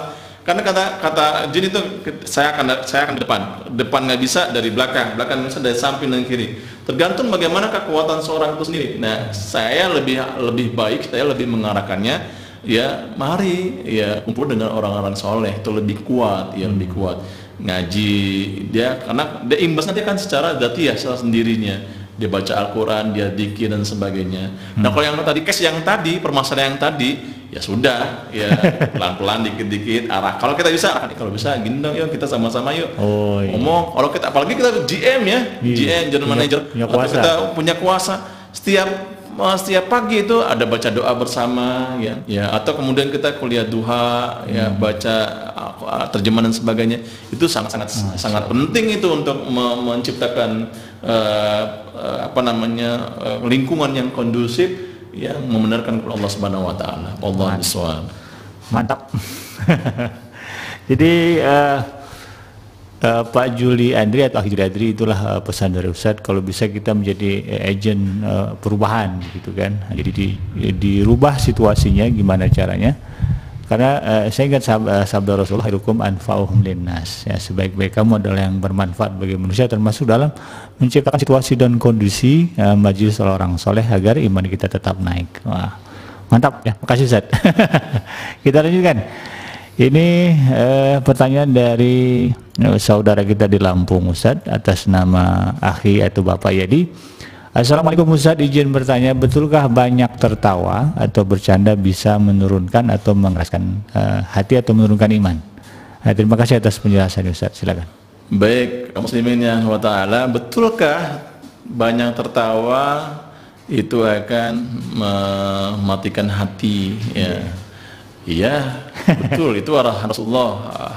Karena kata kata jin itu saya akan saya akan depan. Depan nggak bisa dari belakang. Belakang bisa dari samping dan kiri. Tergantung bagaimana kekuatan seorang itu sendiri. Nah saya lebih lebih baik saya lebih mengarahkannya ya mari ya kumpul dengan orang-orang soleh. Itu lebih kuat ya hmm. lebih kuat. Ngaji dia karena dia imbasnya dia kan secara dati ya secara sendirinya dia baca Al-Quran, dia dikir dan sebagainya. Hmm. Nah kalau yang tadi case yang tadi, permasalahan yang tadi, ya sudah, ya <laughs> pelan-pelan dikit-dikit arah. Kalau kita bisa, kalau bisa gini dong, yuk kita sama-sama yuk oh, iya. ngomong. Kalau kita, apalagi kita GM ya, iya. GM general manager, punya, kuasa. kita punya kuasa. Setiap uh, setiap pagi itu ada baca doa bersama ya ya atau kemudian kita kuliah duha ya baca uh, terjemahan dan sebagainya itu sangat-sangat sangat penting itu untuk me- menciptakan uh, uh, apa namanya uh, lingkungan yang kondusif yang membenarkan kepada Allah Subhanahu wa taala. Allah bisawab. Mantap. <laughs> Jadi eh, eh, Pak Juli Andri atau Juli Andri itulah eh, pesan dari Ustadz kalau bisa kita menjadi eh, agen eh, perubahan gitu kan. Jadi di, dirubah situasinya gimana caranya? Karena eh, saya ingat sab- eh, sabda Rasulullah hukum anfa'uhum linnas ya sebaik-baik kamu adalah yang bermanfaat bagi manusia termasuk dalam menciptakan situasi dan kondisi eh, majelis orang soleh agar iman kita tetap naik. Wah, mantap ya, makasih Ustaz. <laughs> kita lanjutkan. Ini eh, pertanyaan dari saudara kita di Lampung Ustaz atas nama Akhi atau Bapak Yadi. Assalamualaikum Ustaz, izin bertanya, betulkah banyak tertawa atau bercanda bisa menurunkan atau mengeraskan eh, hati atau menurunkan iman? Eh, terima kasih atas penjelasan Ustaz, silakan. Baik, muslimin yang wa ta'ala, betulkah banyak tertawa itu akan mematikan hati ya. Iya, betul itu arahan Rasulullah,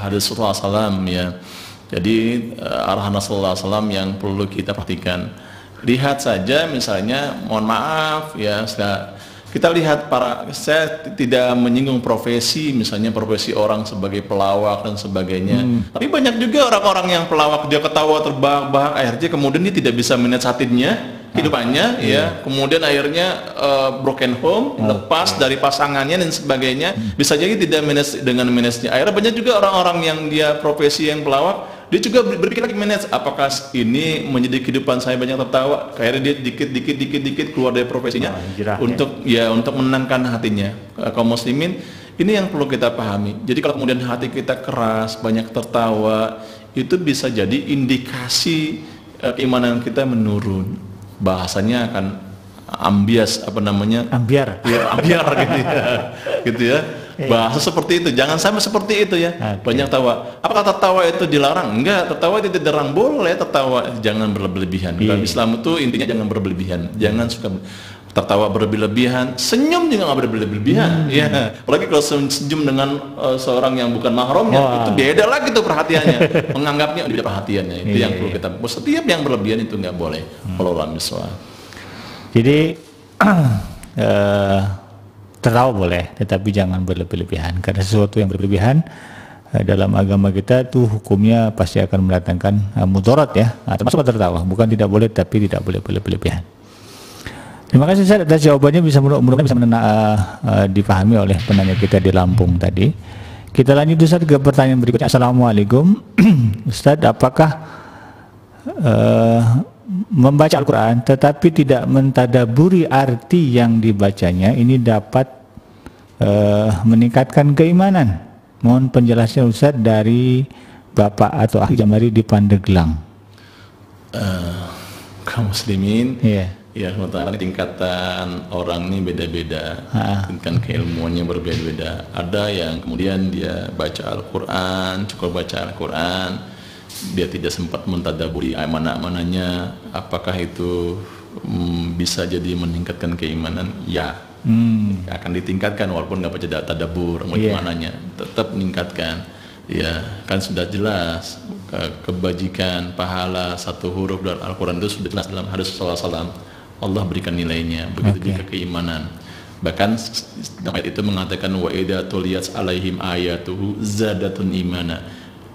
hadis Rasulullah SAW ya. Jadi eh, arahan Rasulullah SAW yang perlu kita perhatikan. Lihat saja misalnya, mohon maaf ya, sudah. Kita lihat para saya tidak menyinggung profesi misalnya profesi orang sebagai pelawak dan sebagainya. Tapi banyak juga orang-orang yang pelawak dia ketawa terbahak-bahak akhirnya kemudian dia tidak bisa manage hatinya kehidupannya ya. Kemudian akhirnya uh, broken home lepas dari pasangannya dan sebagainya. Bisa jadi tidak manage dengan manage-nya. Akhirnya banyak juga orang-orang yang dia profesi yang pelawak dia juga ber- berpikir lagi manage apakah ini menjadi kehidupan saya banyak tertawa? Akhirnya dia dikit dikit dikit dikit keluar dari profesinya Oh, untuk ya untuk menenangkan hatinya kaum muslimin. Ini yang perlu kita pahami. Jadi kalau kemudian hati kita keras banyak tertawa itu bisa jadi indikasi eh, keimanan kita menurun. Bahasanya akan ambias apa namanya? Ambiar. ya ambiar gitu ya. <laughs> Gitu ya bahasa seperti itu. Jangan sampai seperti itu ya. Oke. banyak tawa. Apakah tertawa itu dilarang? Enggak tertawa itu dilarang. Boleh tertawa. Jangan berlebihan dalam Iya. Islam itu intinya jangan berlebihan jangan suka tertawa berlebihan senyum juga nggak berlebihan Hmm. ya apalagi kalau senyum dengan eh, seorang yang bukan mahramnya Wah. itu beda lagi tuh perhatiannya. <laughs> Menganggapnya beda perhatiannya. Itu Iya, yang perlu iya. kita setiap yang berlebihan itu nggak boleh kalau orang Jadi <clears throat> eh, tertawa boleh, tetapi jangan berlebih-lebihan. Karena sesuatu yang berlebihan eh, dalam agama kita tuh hukumnya pasti akan mendatangkan eh, mudarat ya. Nah, termasuk tertawa, bukan tidak boleh, tapi tidak boleh berlebihan. Terima kasih Ustaz atas jawabannya bisa mudah-mudahan bisa menena, eh, eh, dipahami oleh penanya kita di Lampung tadi. Kita lanjut Ustaz ke pertanyaan berikutnya. Assalamualaikum <clears throat> Ustaz, apakah membaca Al-Quran tetapi tidak mentadaburi arti yang dibacanya ini dapat eh, meningkatkan keimanan. Mohon penjelasan Ustaz dari Bapak atau Ahli Jamari di Pandeglang. kaum muslimin Iya. Ya, sementara tingkatan orang ini beda-beda, tingkatan keilmuannya berbeda-beda. Ada yang kemudian dia baca Al-Quran, cukup baca Al-Quran, dia tidak sempat mentadaburi mana-mananya, apakah itu mm, bisa jadi meningkatkan keimanan? Ya, Hmm. akan ditingkatkan walaupun nggak baca tadabur, mau Iya. mananya, tetap meningkatkan. Ya, kan sudah jelas ke- kebajikan, pahala satu huruf dalam Al-Quran itu sudah jelas dalam hadis SAW. Allah berikan nilainya, begitu Oke. juga keimanan. Bahkan ayat itu mengatakan wa idza tuliyat alaihim ayatuhu zadatun imana.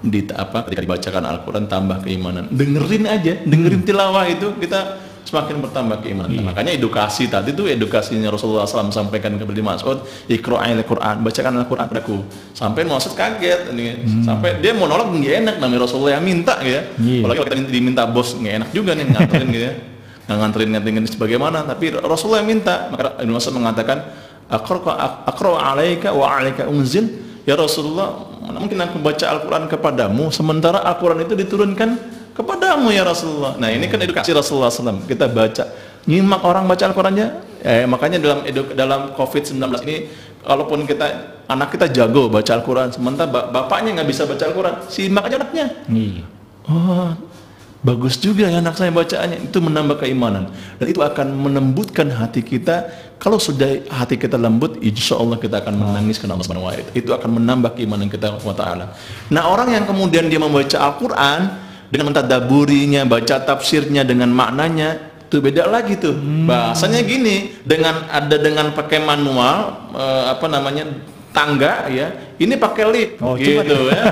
Di apa ketika dibacakan Al-Qur'an tambah keimanan. Dengerin aja, dengerin tilawah itu kita semakin bertambah keimanan. Iya. Makanya edukasi tadi itu edukasinya Rasulullah SAW sampaikan kepada Mas'ud, "Iqra'il Qur'an, bacakan Al-Qur'an padaku." Sampai Mas'ud kaget ini. Sampai dia mau nolak nggak enak namanya Rasulullah yang minta ya. Hmm. Iya. Apalagi kalau kita diminta bos nggak enak juga nih nganterin gitu ya. Nggak nganterin nganterin sebagaimana, tapi Rasulullah yang minta. Maka Ibnu Mas'ud mengatakan, "Aqra aqra 'alaika wa 'alaika unzil." Ya Rasulullah, mana mungkin aku baca Al-Qur'an kepadamu sementara Al-Qur'an itu diturunkan kepadamu ya Rasulullah. Nah, ini kan edukasi Rasulullah SAW. Kita baca nyimak orang baca Al-Qur'annya. Eh, makanya dalam edu- dalam Covid-19 ini kalaupun kita anak kita jago baca Al-Qur'an sementara ba- bapaknya nggak bisa baca Al-Qur'an, simak aja anaknya. Iya. Oh, bagus juga ya anak saya bacaannya itu menambah keimanan dan itu akan menembutkan hati kita kalau sudah hati kita lembut insya Allah kita akan menangis karena Allah Subhanahu wa Ta'ala. itu akan menambah keimanan kita wa taala. Nah orang yang kemudian dia membaca Al-Quran dengan mentadaburinya baca tafsirnya dengan maknanya itu beda lagi tuh. Hmm. bahasanya gini dengan ada dengan pakai manual eh, apa namanya tangga ya ini pakai lift Oh, gitu cepet. ya.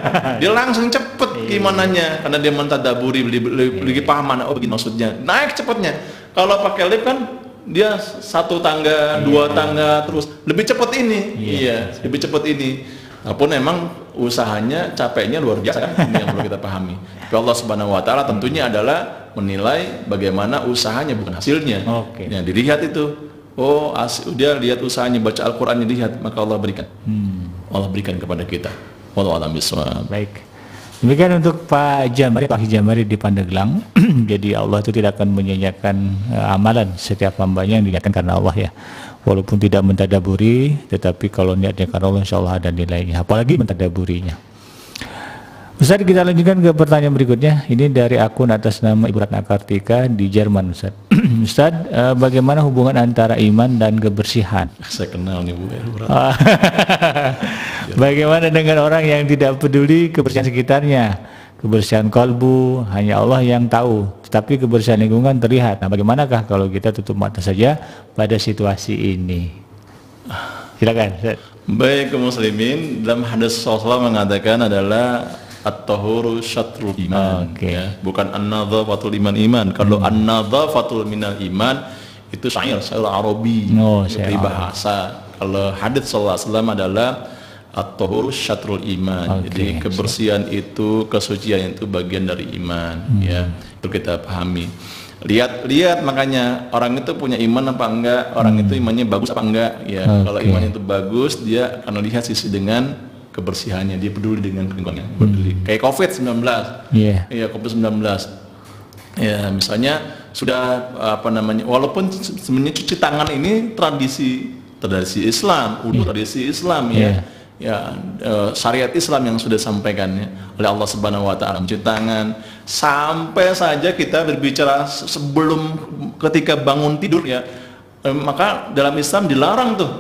Dia langsung cepet gimana nya karena dia mentadaburi lebih, lebih, lebih paham mana oh begini maksudnya. Naik cepatnya kalau pakai lift kan dia satu tangga dua tangga terus lebih cepat ini iya lebih cepat ini Walaupun memang usahanya capeknya luar biasa kan ini yang perlu kita pahami. Tapi Allah Subhanahu wa taala tentunya adalah menilai bagaimana usahanya bukan hasilnya. Oke. Yang dilihat itu oh as, dia lihat usahanya baca Al-Qur'an dilihat maka Allah berikan. Allah berikan kepada kita. Wallahu a'lam bishawab. Baik. Demikian untuk Pak Jamari, Pak Jamari di Pandeglang. <clears throat> Jadi Allah itu tidak akan menyanyiakan eh, amalan setiap hambanya yang diniatkan karena Allah ya. Walaupun tidak mentadaburi, tetapi kalau niatnya karena Allah insya Allah ada nilainya. Apalagi mentadaburinya. Ustaz kita lanjutkan ke pertanyaan berikutnya. Ini dari akun atas nama Ibu Ratna Kartika di Jerman Ustaz. <clears throat> Ustaz, eh, bagaimana hubungan antara iman dan kebersihan? <laughs> Saya kenal nih Bu. Ah. <laughs> Bagaimana dengan orang yang tidak peduli kebersihan sekitarnya? Kebersihan kalbu hanya Allah yang tahu, tetapi kebersihan lingkungan terlihat. Nah, bagaimanakah kalau kita tutup mata saja pada situasi ini? Silakan. Ustaz. Baik kaum muslimin dalam hadis Rasulullah mengatakan adalah at-tahuru syatrul iman Oke. ya. bukan an-nadhafatul iman iman kalau Hmm. an-nadhafatul minal iman itu syair syair Arabi Oh, itu syair bahasa kalau hadis sallallahu alaihi wasallam adalah at-tahuru syatrul iman Oke, jadi kebersihan itu kesucian itu bagian dari iman Hmm. ya itu kita pahami lihat lihat makanya orang itu punya iman apa enggak orang itu imannya bagus apa enggak ya kalau Hmm. Oke. imannya itu bagus dia akan lihat sisi dengan kebersihannya. Dia peduli dengan lingkungannya. Peduli. Kayak covid 19 Iya. iya covid 19 ya misalnya sudah apa namanya walaupun se- sebenarnya cuci tangan ini tradisi tradisi Islam udah tradisi Islam ya. Iya. ya eh, syariat Islam yang sudah sampaikannya oleh Allah Subhanahu wa taala. Mencuci tangan. Sampai saja kita berbicara se- sebelum ketika bangun tidur ya eh, maka dalam Islam dilarang tuh.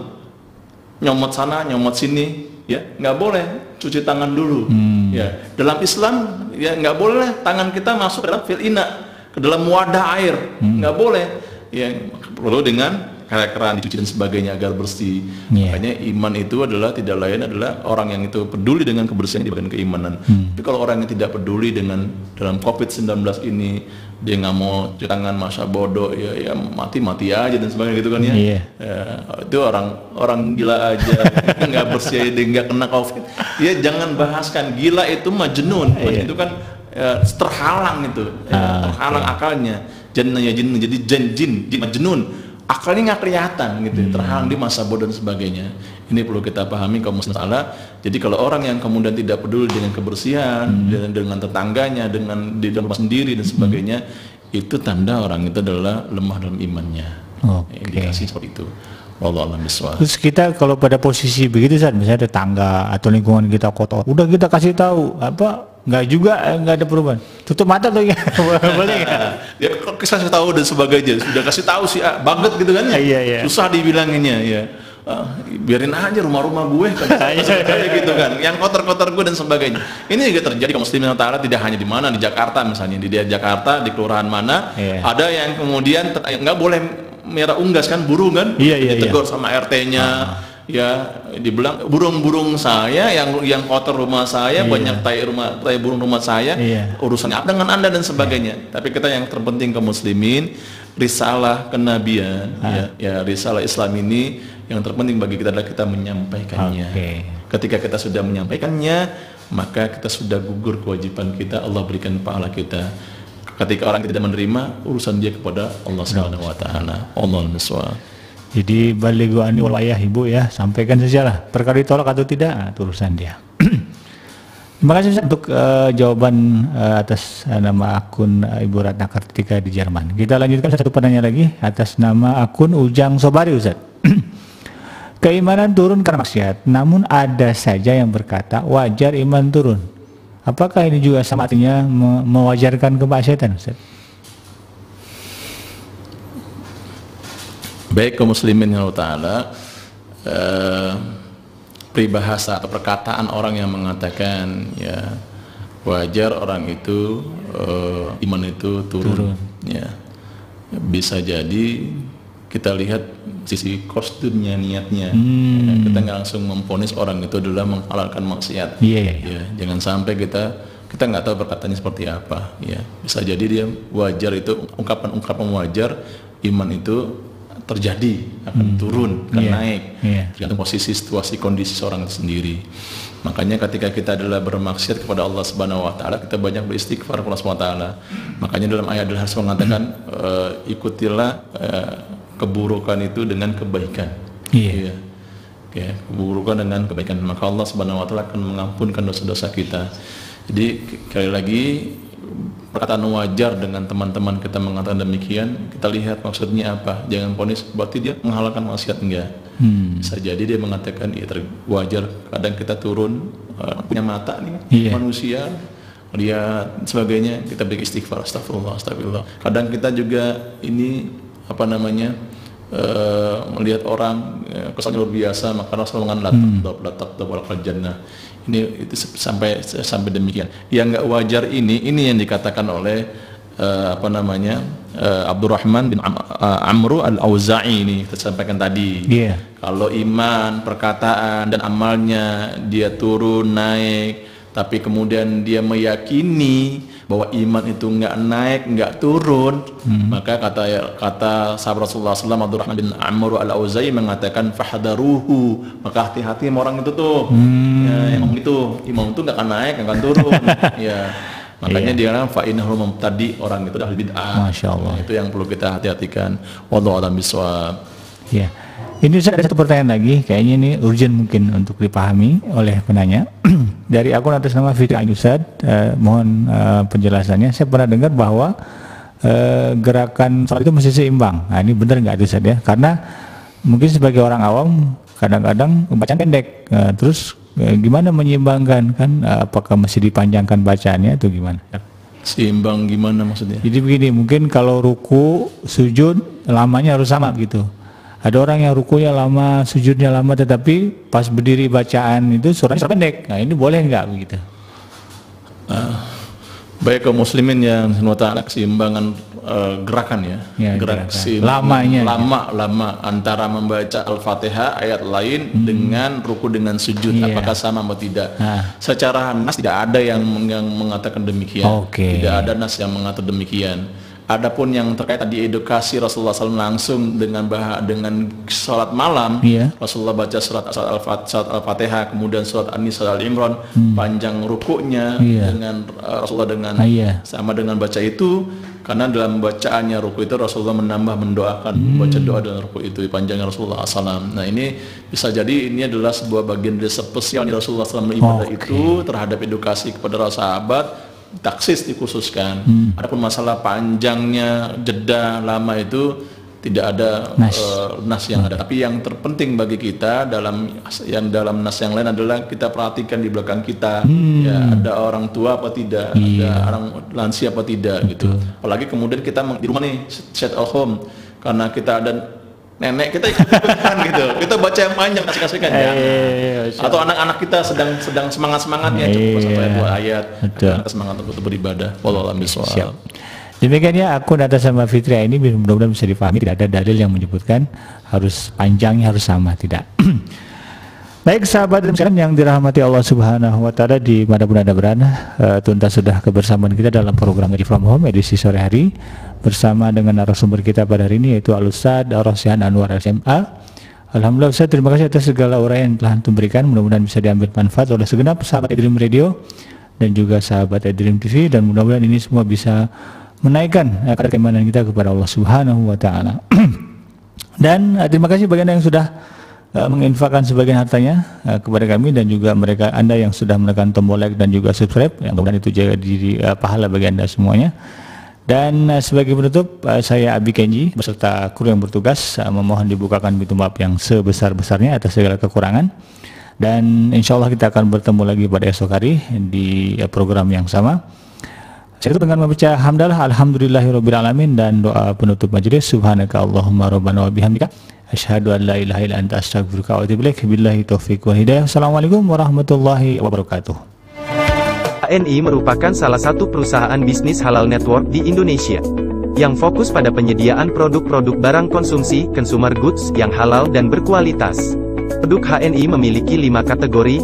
Nyomot sana nyomot sini ya nggak boleh cuci tangan dulu. Ya dalam Islam ya nggak boleh tangan kita masuk ke dalam fil ina ke dalam wadah air. Nggak boleh. Ya perlu dengan keran dicuci dan sebagainya agar bersih. Iya. makanya iman itu adalah tidak lain adalah orang yang itu peduli dengan kebersihan di bagian keimanan. Tapi kalau orang yang tidak peduli dengan dalam covid 19 ini dia nggak mau cuci tangan masa bodoh ya ya mati mati aja dan sebagainya gitu kan ya Iya. Ya, itu orang orang gila aja nggak bersih dia nggak kena covid ya jangan bahaskan gila itu majnun Iya. itu kan ya, terhalang itu ya, Ah, terhalang akalnya jannah ya jin jadi jin jin jin majnun akalnya nggak kelihatan gitu Hmm. terhalang di masa bodoh dan sebagainya ini perlu kita pahami kaum muslim salah jadi kalau orang yang kemudian tidak peduli dengan kebersihan Hmm. dengan, dengan tetangganya dengan di dalam rumah sendiri dan sebagainya itu tanda orang itu adalah lemah dalam imannya Oke. indikasi seperti itu bishawab. Terus kita kalau pada posisi begitu saat misalnya ada tangga atau lingkungan kita kotor, udah kita kasih tahu apa nggak juga eh, nggak ada perubahan. Tutup mata tuh <laughs> ya, boleh nggak? ya kalau kasih tahu dan sebagainya sudah kasih tahu sih ah, banget gitu kan ya Iya, iya. susah dibilanginnya ya Ah, biarin aja rumah-rumah gue kan. <laughs> Kayak gitu kan. Yang kotor-kotor gue dan sebagainya. Ini juga terjadi kaum muslimin taala tidak hanya di mana di Jakarta misalnya. Di daerah Jakarta di kelurahan mana Iya. ada yang kemudian nggak boleh merah unggas kan. Burung kan. Iya, iya, ditegur sama RT-nya ya. Dibilang burung-burung saya yang yang kotor rumah saya banyak tai rumah tai burung rumah saya Iya. urusannya apa dengan anda? Dan sebagainya. Tapi kita yang terpenting ke muslimin risalah kenabian Ah. ya, ya risalah Islam ini yang terpenting bagi kita adalah kita menyampaikannya Oke. ketika kita sudah menyampaikannya maka kita sudah gugur kewajiban kita Allah berikan pahala kita ketika orang tidak menerima urusan dia kepada Allah Subhanahu wa taala Allah miswab Jadi baligu ani wal ibu ya, sampaikan saja lah. Perkara ditolak atau tidak, itu urusan dia. Terima kasih untuk eh, jawaban eh, atas eh, nama akun eh, Ibu Ratna Kartika di Jerman. Kita lanjutkan satu pertanyaan lagi atas nama akun Ujang Sobari Ustaz. <clears throat> Keimanan turun karena maksiat, namun ada saja yang berkata wajar iman turun. Apakah ini juga sama artinya me- mewajarkan kemaksiatan Ustaz? Baik kaum muslimin yang taala eh, peribahasa atau perkataan orang yang mengatakan ya wajar orang itu eh, iman itu turun, ya. Bisa jadi kita lihat sisi kostumnya niatnya. Ya, kita nggak langsung memponis orang itu adalah menghalalkan maksiat. Iya, iya, iya. ya jangan sampai kita kita nggak tahu perkataannya seperti apa. Ya bisa jadi dia wajar itu ungkapan-ungkapan wajar iman itu terjadi akan turun akan Iya, naik. Iya. tergantung posisi situasi kondisi seorang sendiri. Makanya ketika kita adalah bermaksiat kepada Allah Subhanahu wa taala kita banyak beristighfar kepada Allah Subhanahu wa taala. Makanya dalam ayat adalah harus mengatakan eh, ikutilah eh, keburukan itu dengan kebaikan. Iya. ya keburukan dengan kebaikan. Maka Allah Subhanahu wa taala akan mengampunkan dosa-dosa kita. Jadi sekali lagi perkataan wajar dengan teman-teman kita mengatakan demikian kita lihat maksudnya apa jangan ponis berarti dia menghalalkan maksiat enggak Hmm. bisa jadi dia mengatakan ya wajar kadang kita turun eh, punya mata nih Iya. manusia dia sebagainya kita beri istighfar astagfirullah astagfirullah kadang kita juga ini apa namanya eh, melihat orang eh, kesannya luar biasa maka Rasul mengatakan Hmm. jannah ini itu sampai sampai demikian yang nggak wajar ini ini yang dikatakan oleh eh, apa namanya eh, Abdurrahman bin Am- eh, Amru al Auza'i ini kita sampaikan tadi Iya. kalau iman, perkataan dan amalnya dia turun naik, tapi kemudian dia meyakini bahwa iman itu nggak naik, nggak turun, maka kata kata sahabat Rasulullah SAW Abdurrahman bin Amr al Auza'i mengatakan fahadaruhu, maka hati-hati sama orang itu tuh, ya, yang itu iman itu nggak akan naik, nggak akan turun, <laughs> ya. Makanya dia bilang fa innahu mubtadi orang itu dah bid'ah. Masya Allah. Nah, itu yang perlu kita hati-hatikan. Wallahu a'lam bishawab. Ya. Ini Ustaz, ada satu pertanyaan lagi, kayaknya ini urgent mungkin untuk dipahami oleh penanya. <clears throat> Dari akun atas nama Fitri Ayu Ustaz, eh, mohon eh, penjelasannya. Saya pernah dengar bahwa eh, gerakan sholat itu mesti seimbang. Nah, ini benar nggak Ustaz ya? Karena mungkin sebagai orang awam kadang-kadang bacaan pendek. Eh, terus eh, gimana menyeimbangkan kan? Eh, apakah mesti dipanjangkan bacaannya atau gimana? Seimbang gimana maksudnya? Jadi begini, mungkin kalau ruku, sujud, lamanya harus sama gitu. Ada orang yang rukunya lama, sujudnya lama, tetapi pas berdiri bacaan itu suaranya pendek. Nah ini boleh nggak begitu? Baik kaum muslimin yang semua taala keseimbangan eh, gerakan ya, Ya, gerak gerakan. Lamanya. lama lama antara membaca al-fatihah ayat lain dengan ruku dengan sujud Iya. apakah sama atau tidak? Ah. Secara nas tidak ada yang, yang mengatakan demikian. Oke. Tidak ada nas yang mengatur demikian. Adapun yang terkait tadi edukasi Rasulullah SAW langsung dengan bah dengan sholat malam, Iya. Rasulullah baca surat surat Al-Fat- surat Al-Fatihah, kemudian surat An-Nisa Al-Imran, panjang rukuknya Hmm. Iya. dengan uh, Rasulullah dengan Ah, iya. sama dengan baca itu karena dalam bacaannya ruku itu Rasulullah menambah mendoakan Hmm. baca doa dalam ruku itu panjangnya Rasulullah SAW. Nah ini bisa jadi ini adalah sebuah bagian dari spesial dari Rasulullah SAW ibadah Oke. itu terhadap edukasi kepada para sahabat taksis dikhususkan. Hmm. Adapun masalah panjangnya jeda lama itu tidak ada Nas. eh, nas yang ada. Tapi yang terpenting bagi kita dalam yang dalam nas yang lain adalah kita perhatikan di belakang kita, ya ada orang tua apa tidak, ada orang lansia apa tidak gitu. Apalagi kemudian kita di rumah nih set al home karena kita ada nenek kita ikut ikutan gitu. Kita baca yang panjang kasih-kasihkan ya. Atau anak-anak kita sedang sedang semangat semangatnya cukup satu ayat dua ayat. Semangat untuk beribadah. Wallahu a'lam. Siap. Demikian ya akun atas nama Fitria ini mudah-mudahan bisa dipahami tidak ada dalil yang menyebutkan harus panjangnya harus sama tidak. <clears throat> Baik sahabat dan sekalian yang dirahmati Allah Subhanahu wa taala di mana pun Anda berada, eh, tuntas sudah kebersamaan kita dalam program Ready From Home edisi sore hari bersama dengan narasumber kita pada hari ini yaitu Al Ustaz Rosyan Anwar SMA. Alhamdulillah Ustaz, terima kasih atas segala uraian yang telah Antum berikan. Mudah-mudahan bisa diambil manfaat oleh segenap sahabat Edream Radio dan juga sahabat Edream TV dan mudah-mudahan ini semua bisa menaikkan eh, kadar keimanan kita kepada Allah Subhanahu wa taala. <clears throat> dan eh, terima kasih bagi Anda yang sudah eh, menginfakkan sebagian hartanya eh, kepada kami dan juga mereka Anda yang sudah menekan tombol like dan juga subscribe. Yang mudah itu jaga eh, pahala bagi Anda semuanya. Dan sebagai penutup saya Abi Kenji beserta kru yang bertugas memohon dibukakan pintu maaf yang sebesar-besarnya atas segala kekurangan. dan insya Allah kita akan bertemu lagi pada esok hari di program yang sama. Saya tutup dengan membaca hamdalah alhamdulillahirobbilalamin dan doa penutup majelis subhanaka Allahumma rabbana wa bihamdika asyhadu an la ilaha illa anta astaghfiruka wa atubu ilaik billahi taufiq wa hidayah. Assalamualaikum warahmatullahi wabarakatuh. ANI merupakan salah satu perusahaan bisnis halal network di Indonesia yang fokus pada penyediaan produk-produk barang konsumsi, consumer goods, yang halal dan berkualitas. Produk HNI memiliki lima kategori.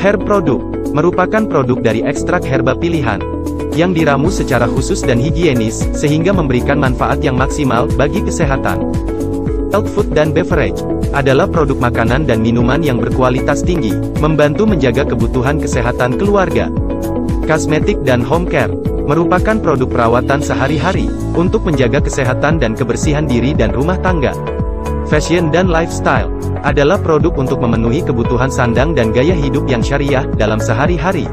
Herb Product, merupakan produk dari ekstrak herba pilihan, yang diramu secara khusus dan higienis, sehingga memberikan manfaat yang maksimal bagi kesehatan. Health Food dan Beverage, adalah produk makanan dan minuman yang berkualitas tinggi, membantu menjaga kebutuhan kesehatan keluarga. Kosmetik dan Home Care, merupakan produk perawatan sehari-hari, untuk menjaga kesehatan dan kebersihan diri dan rumah tangga. Fashion dan Lifestyle, adalah produk untuk memenuhi kebutuhan sandang dan gaya hidup yang syariah dalam sehari-hari.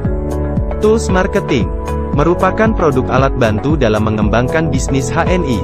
Tools Marketing merupakan produk alat bantu dalam mengembangkan bisnis HNI.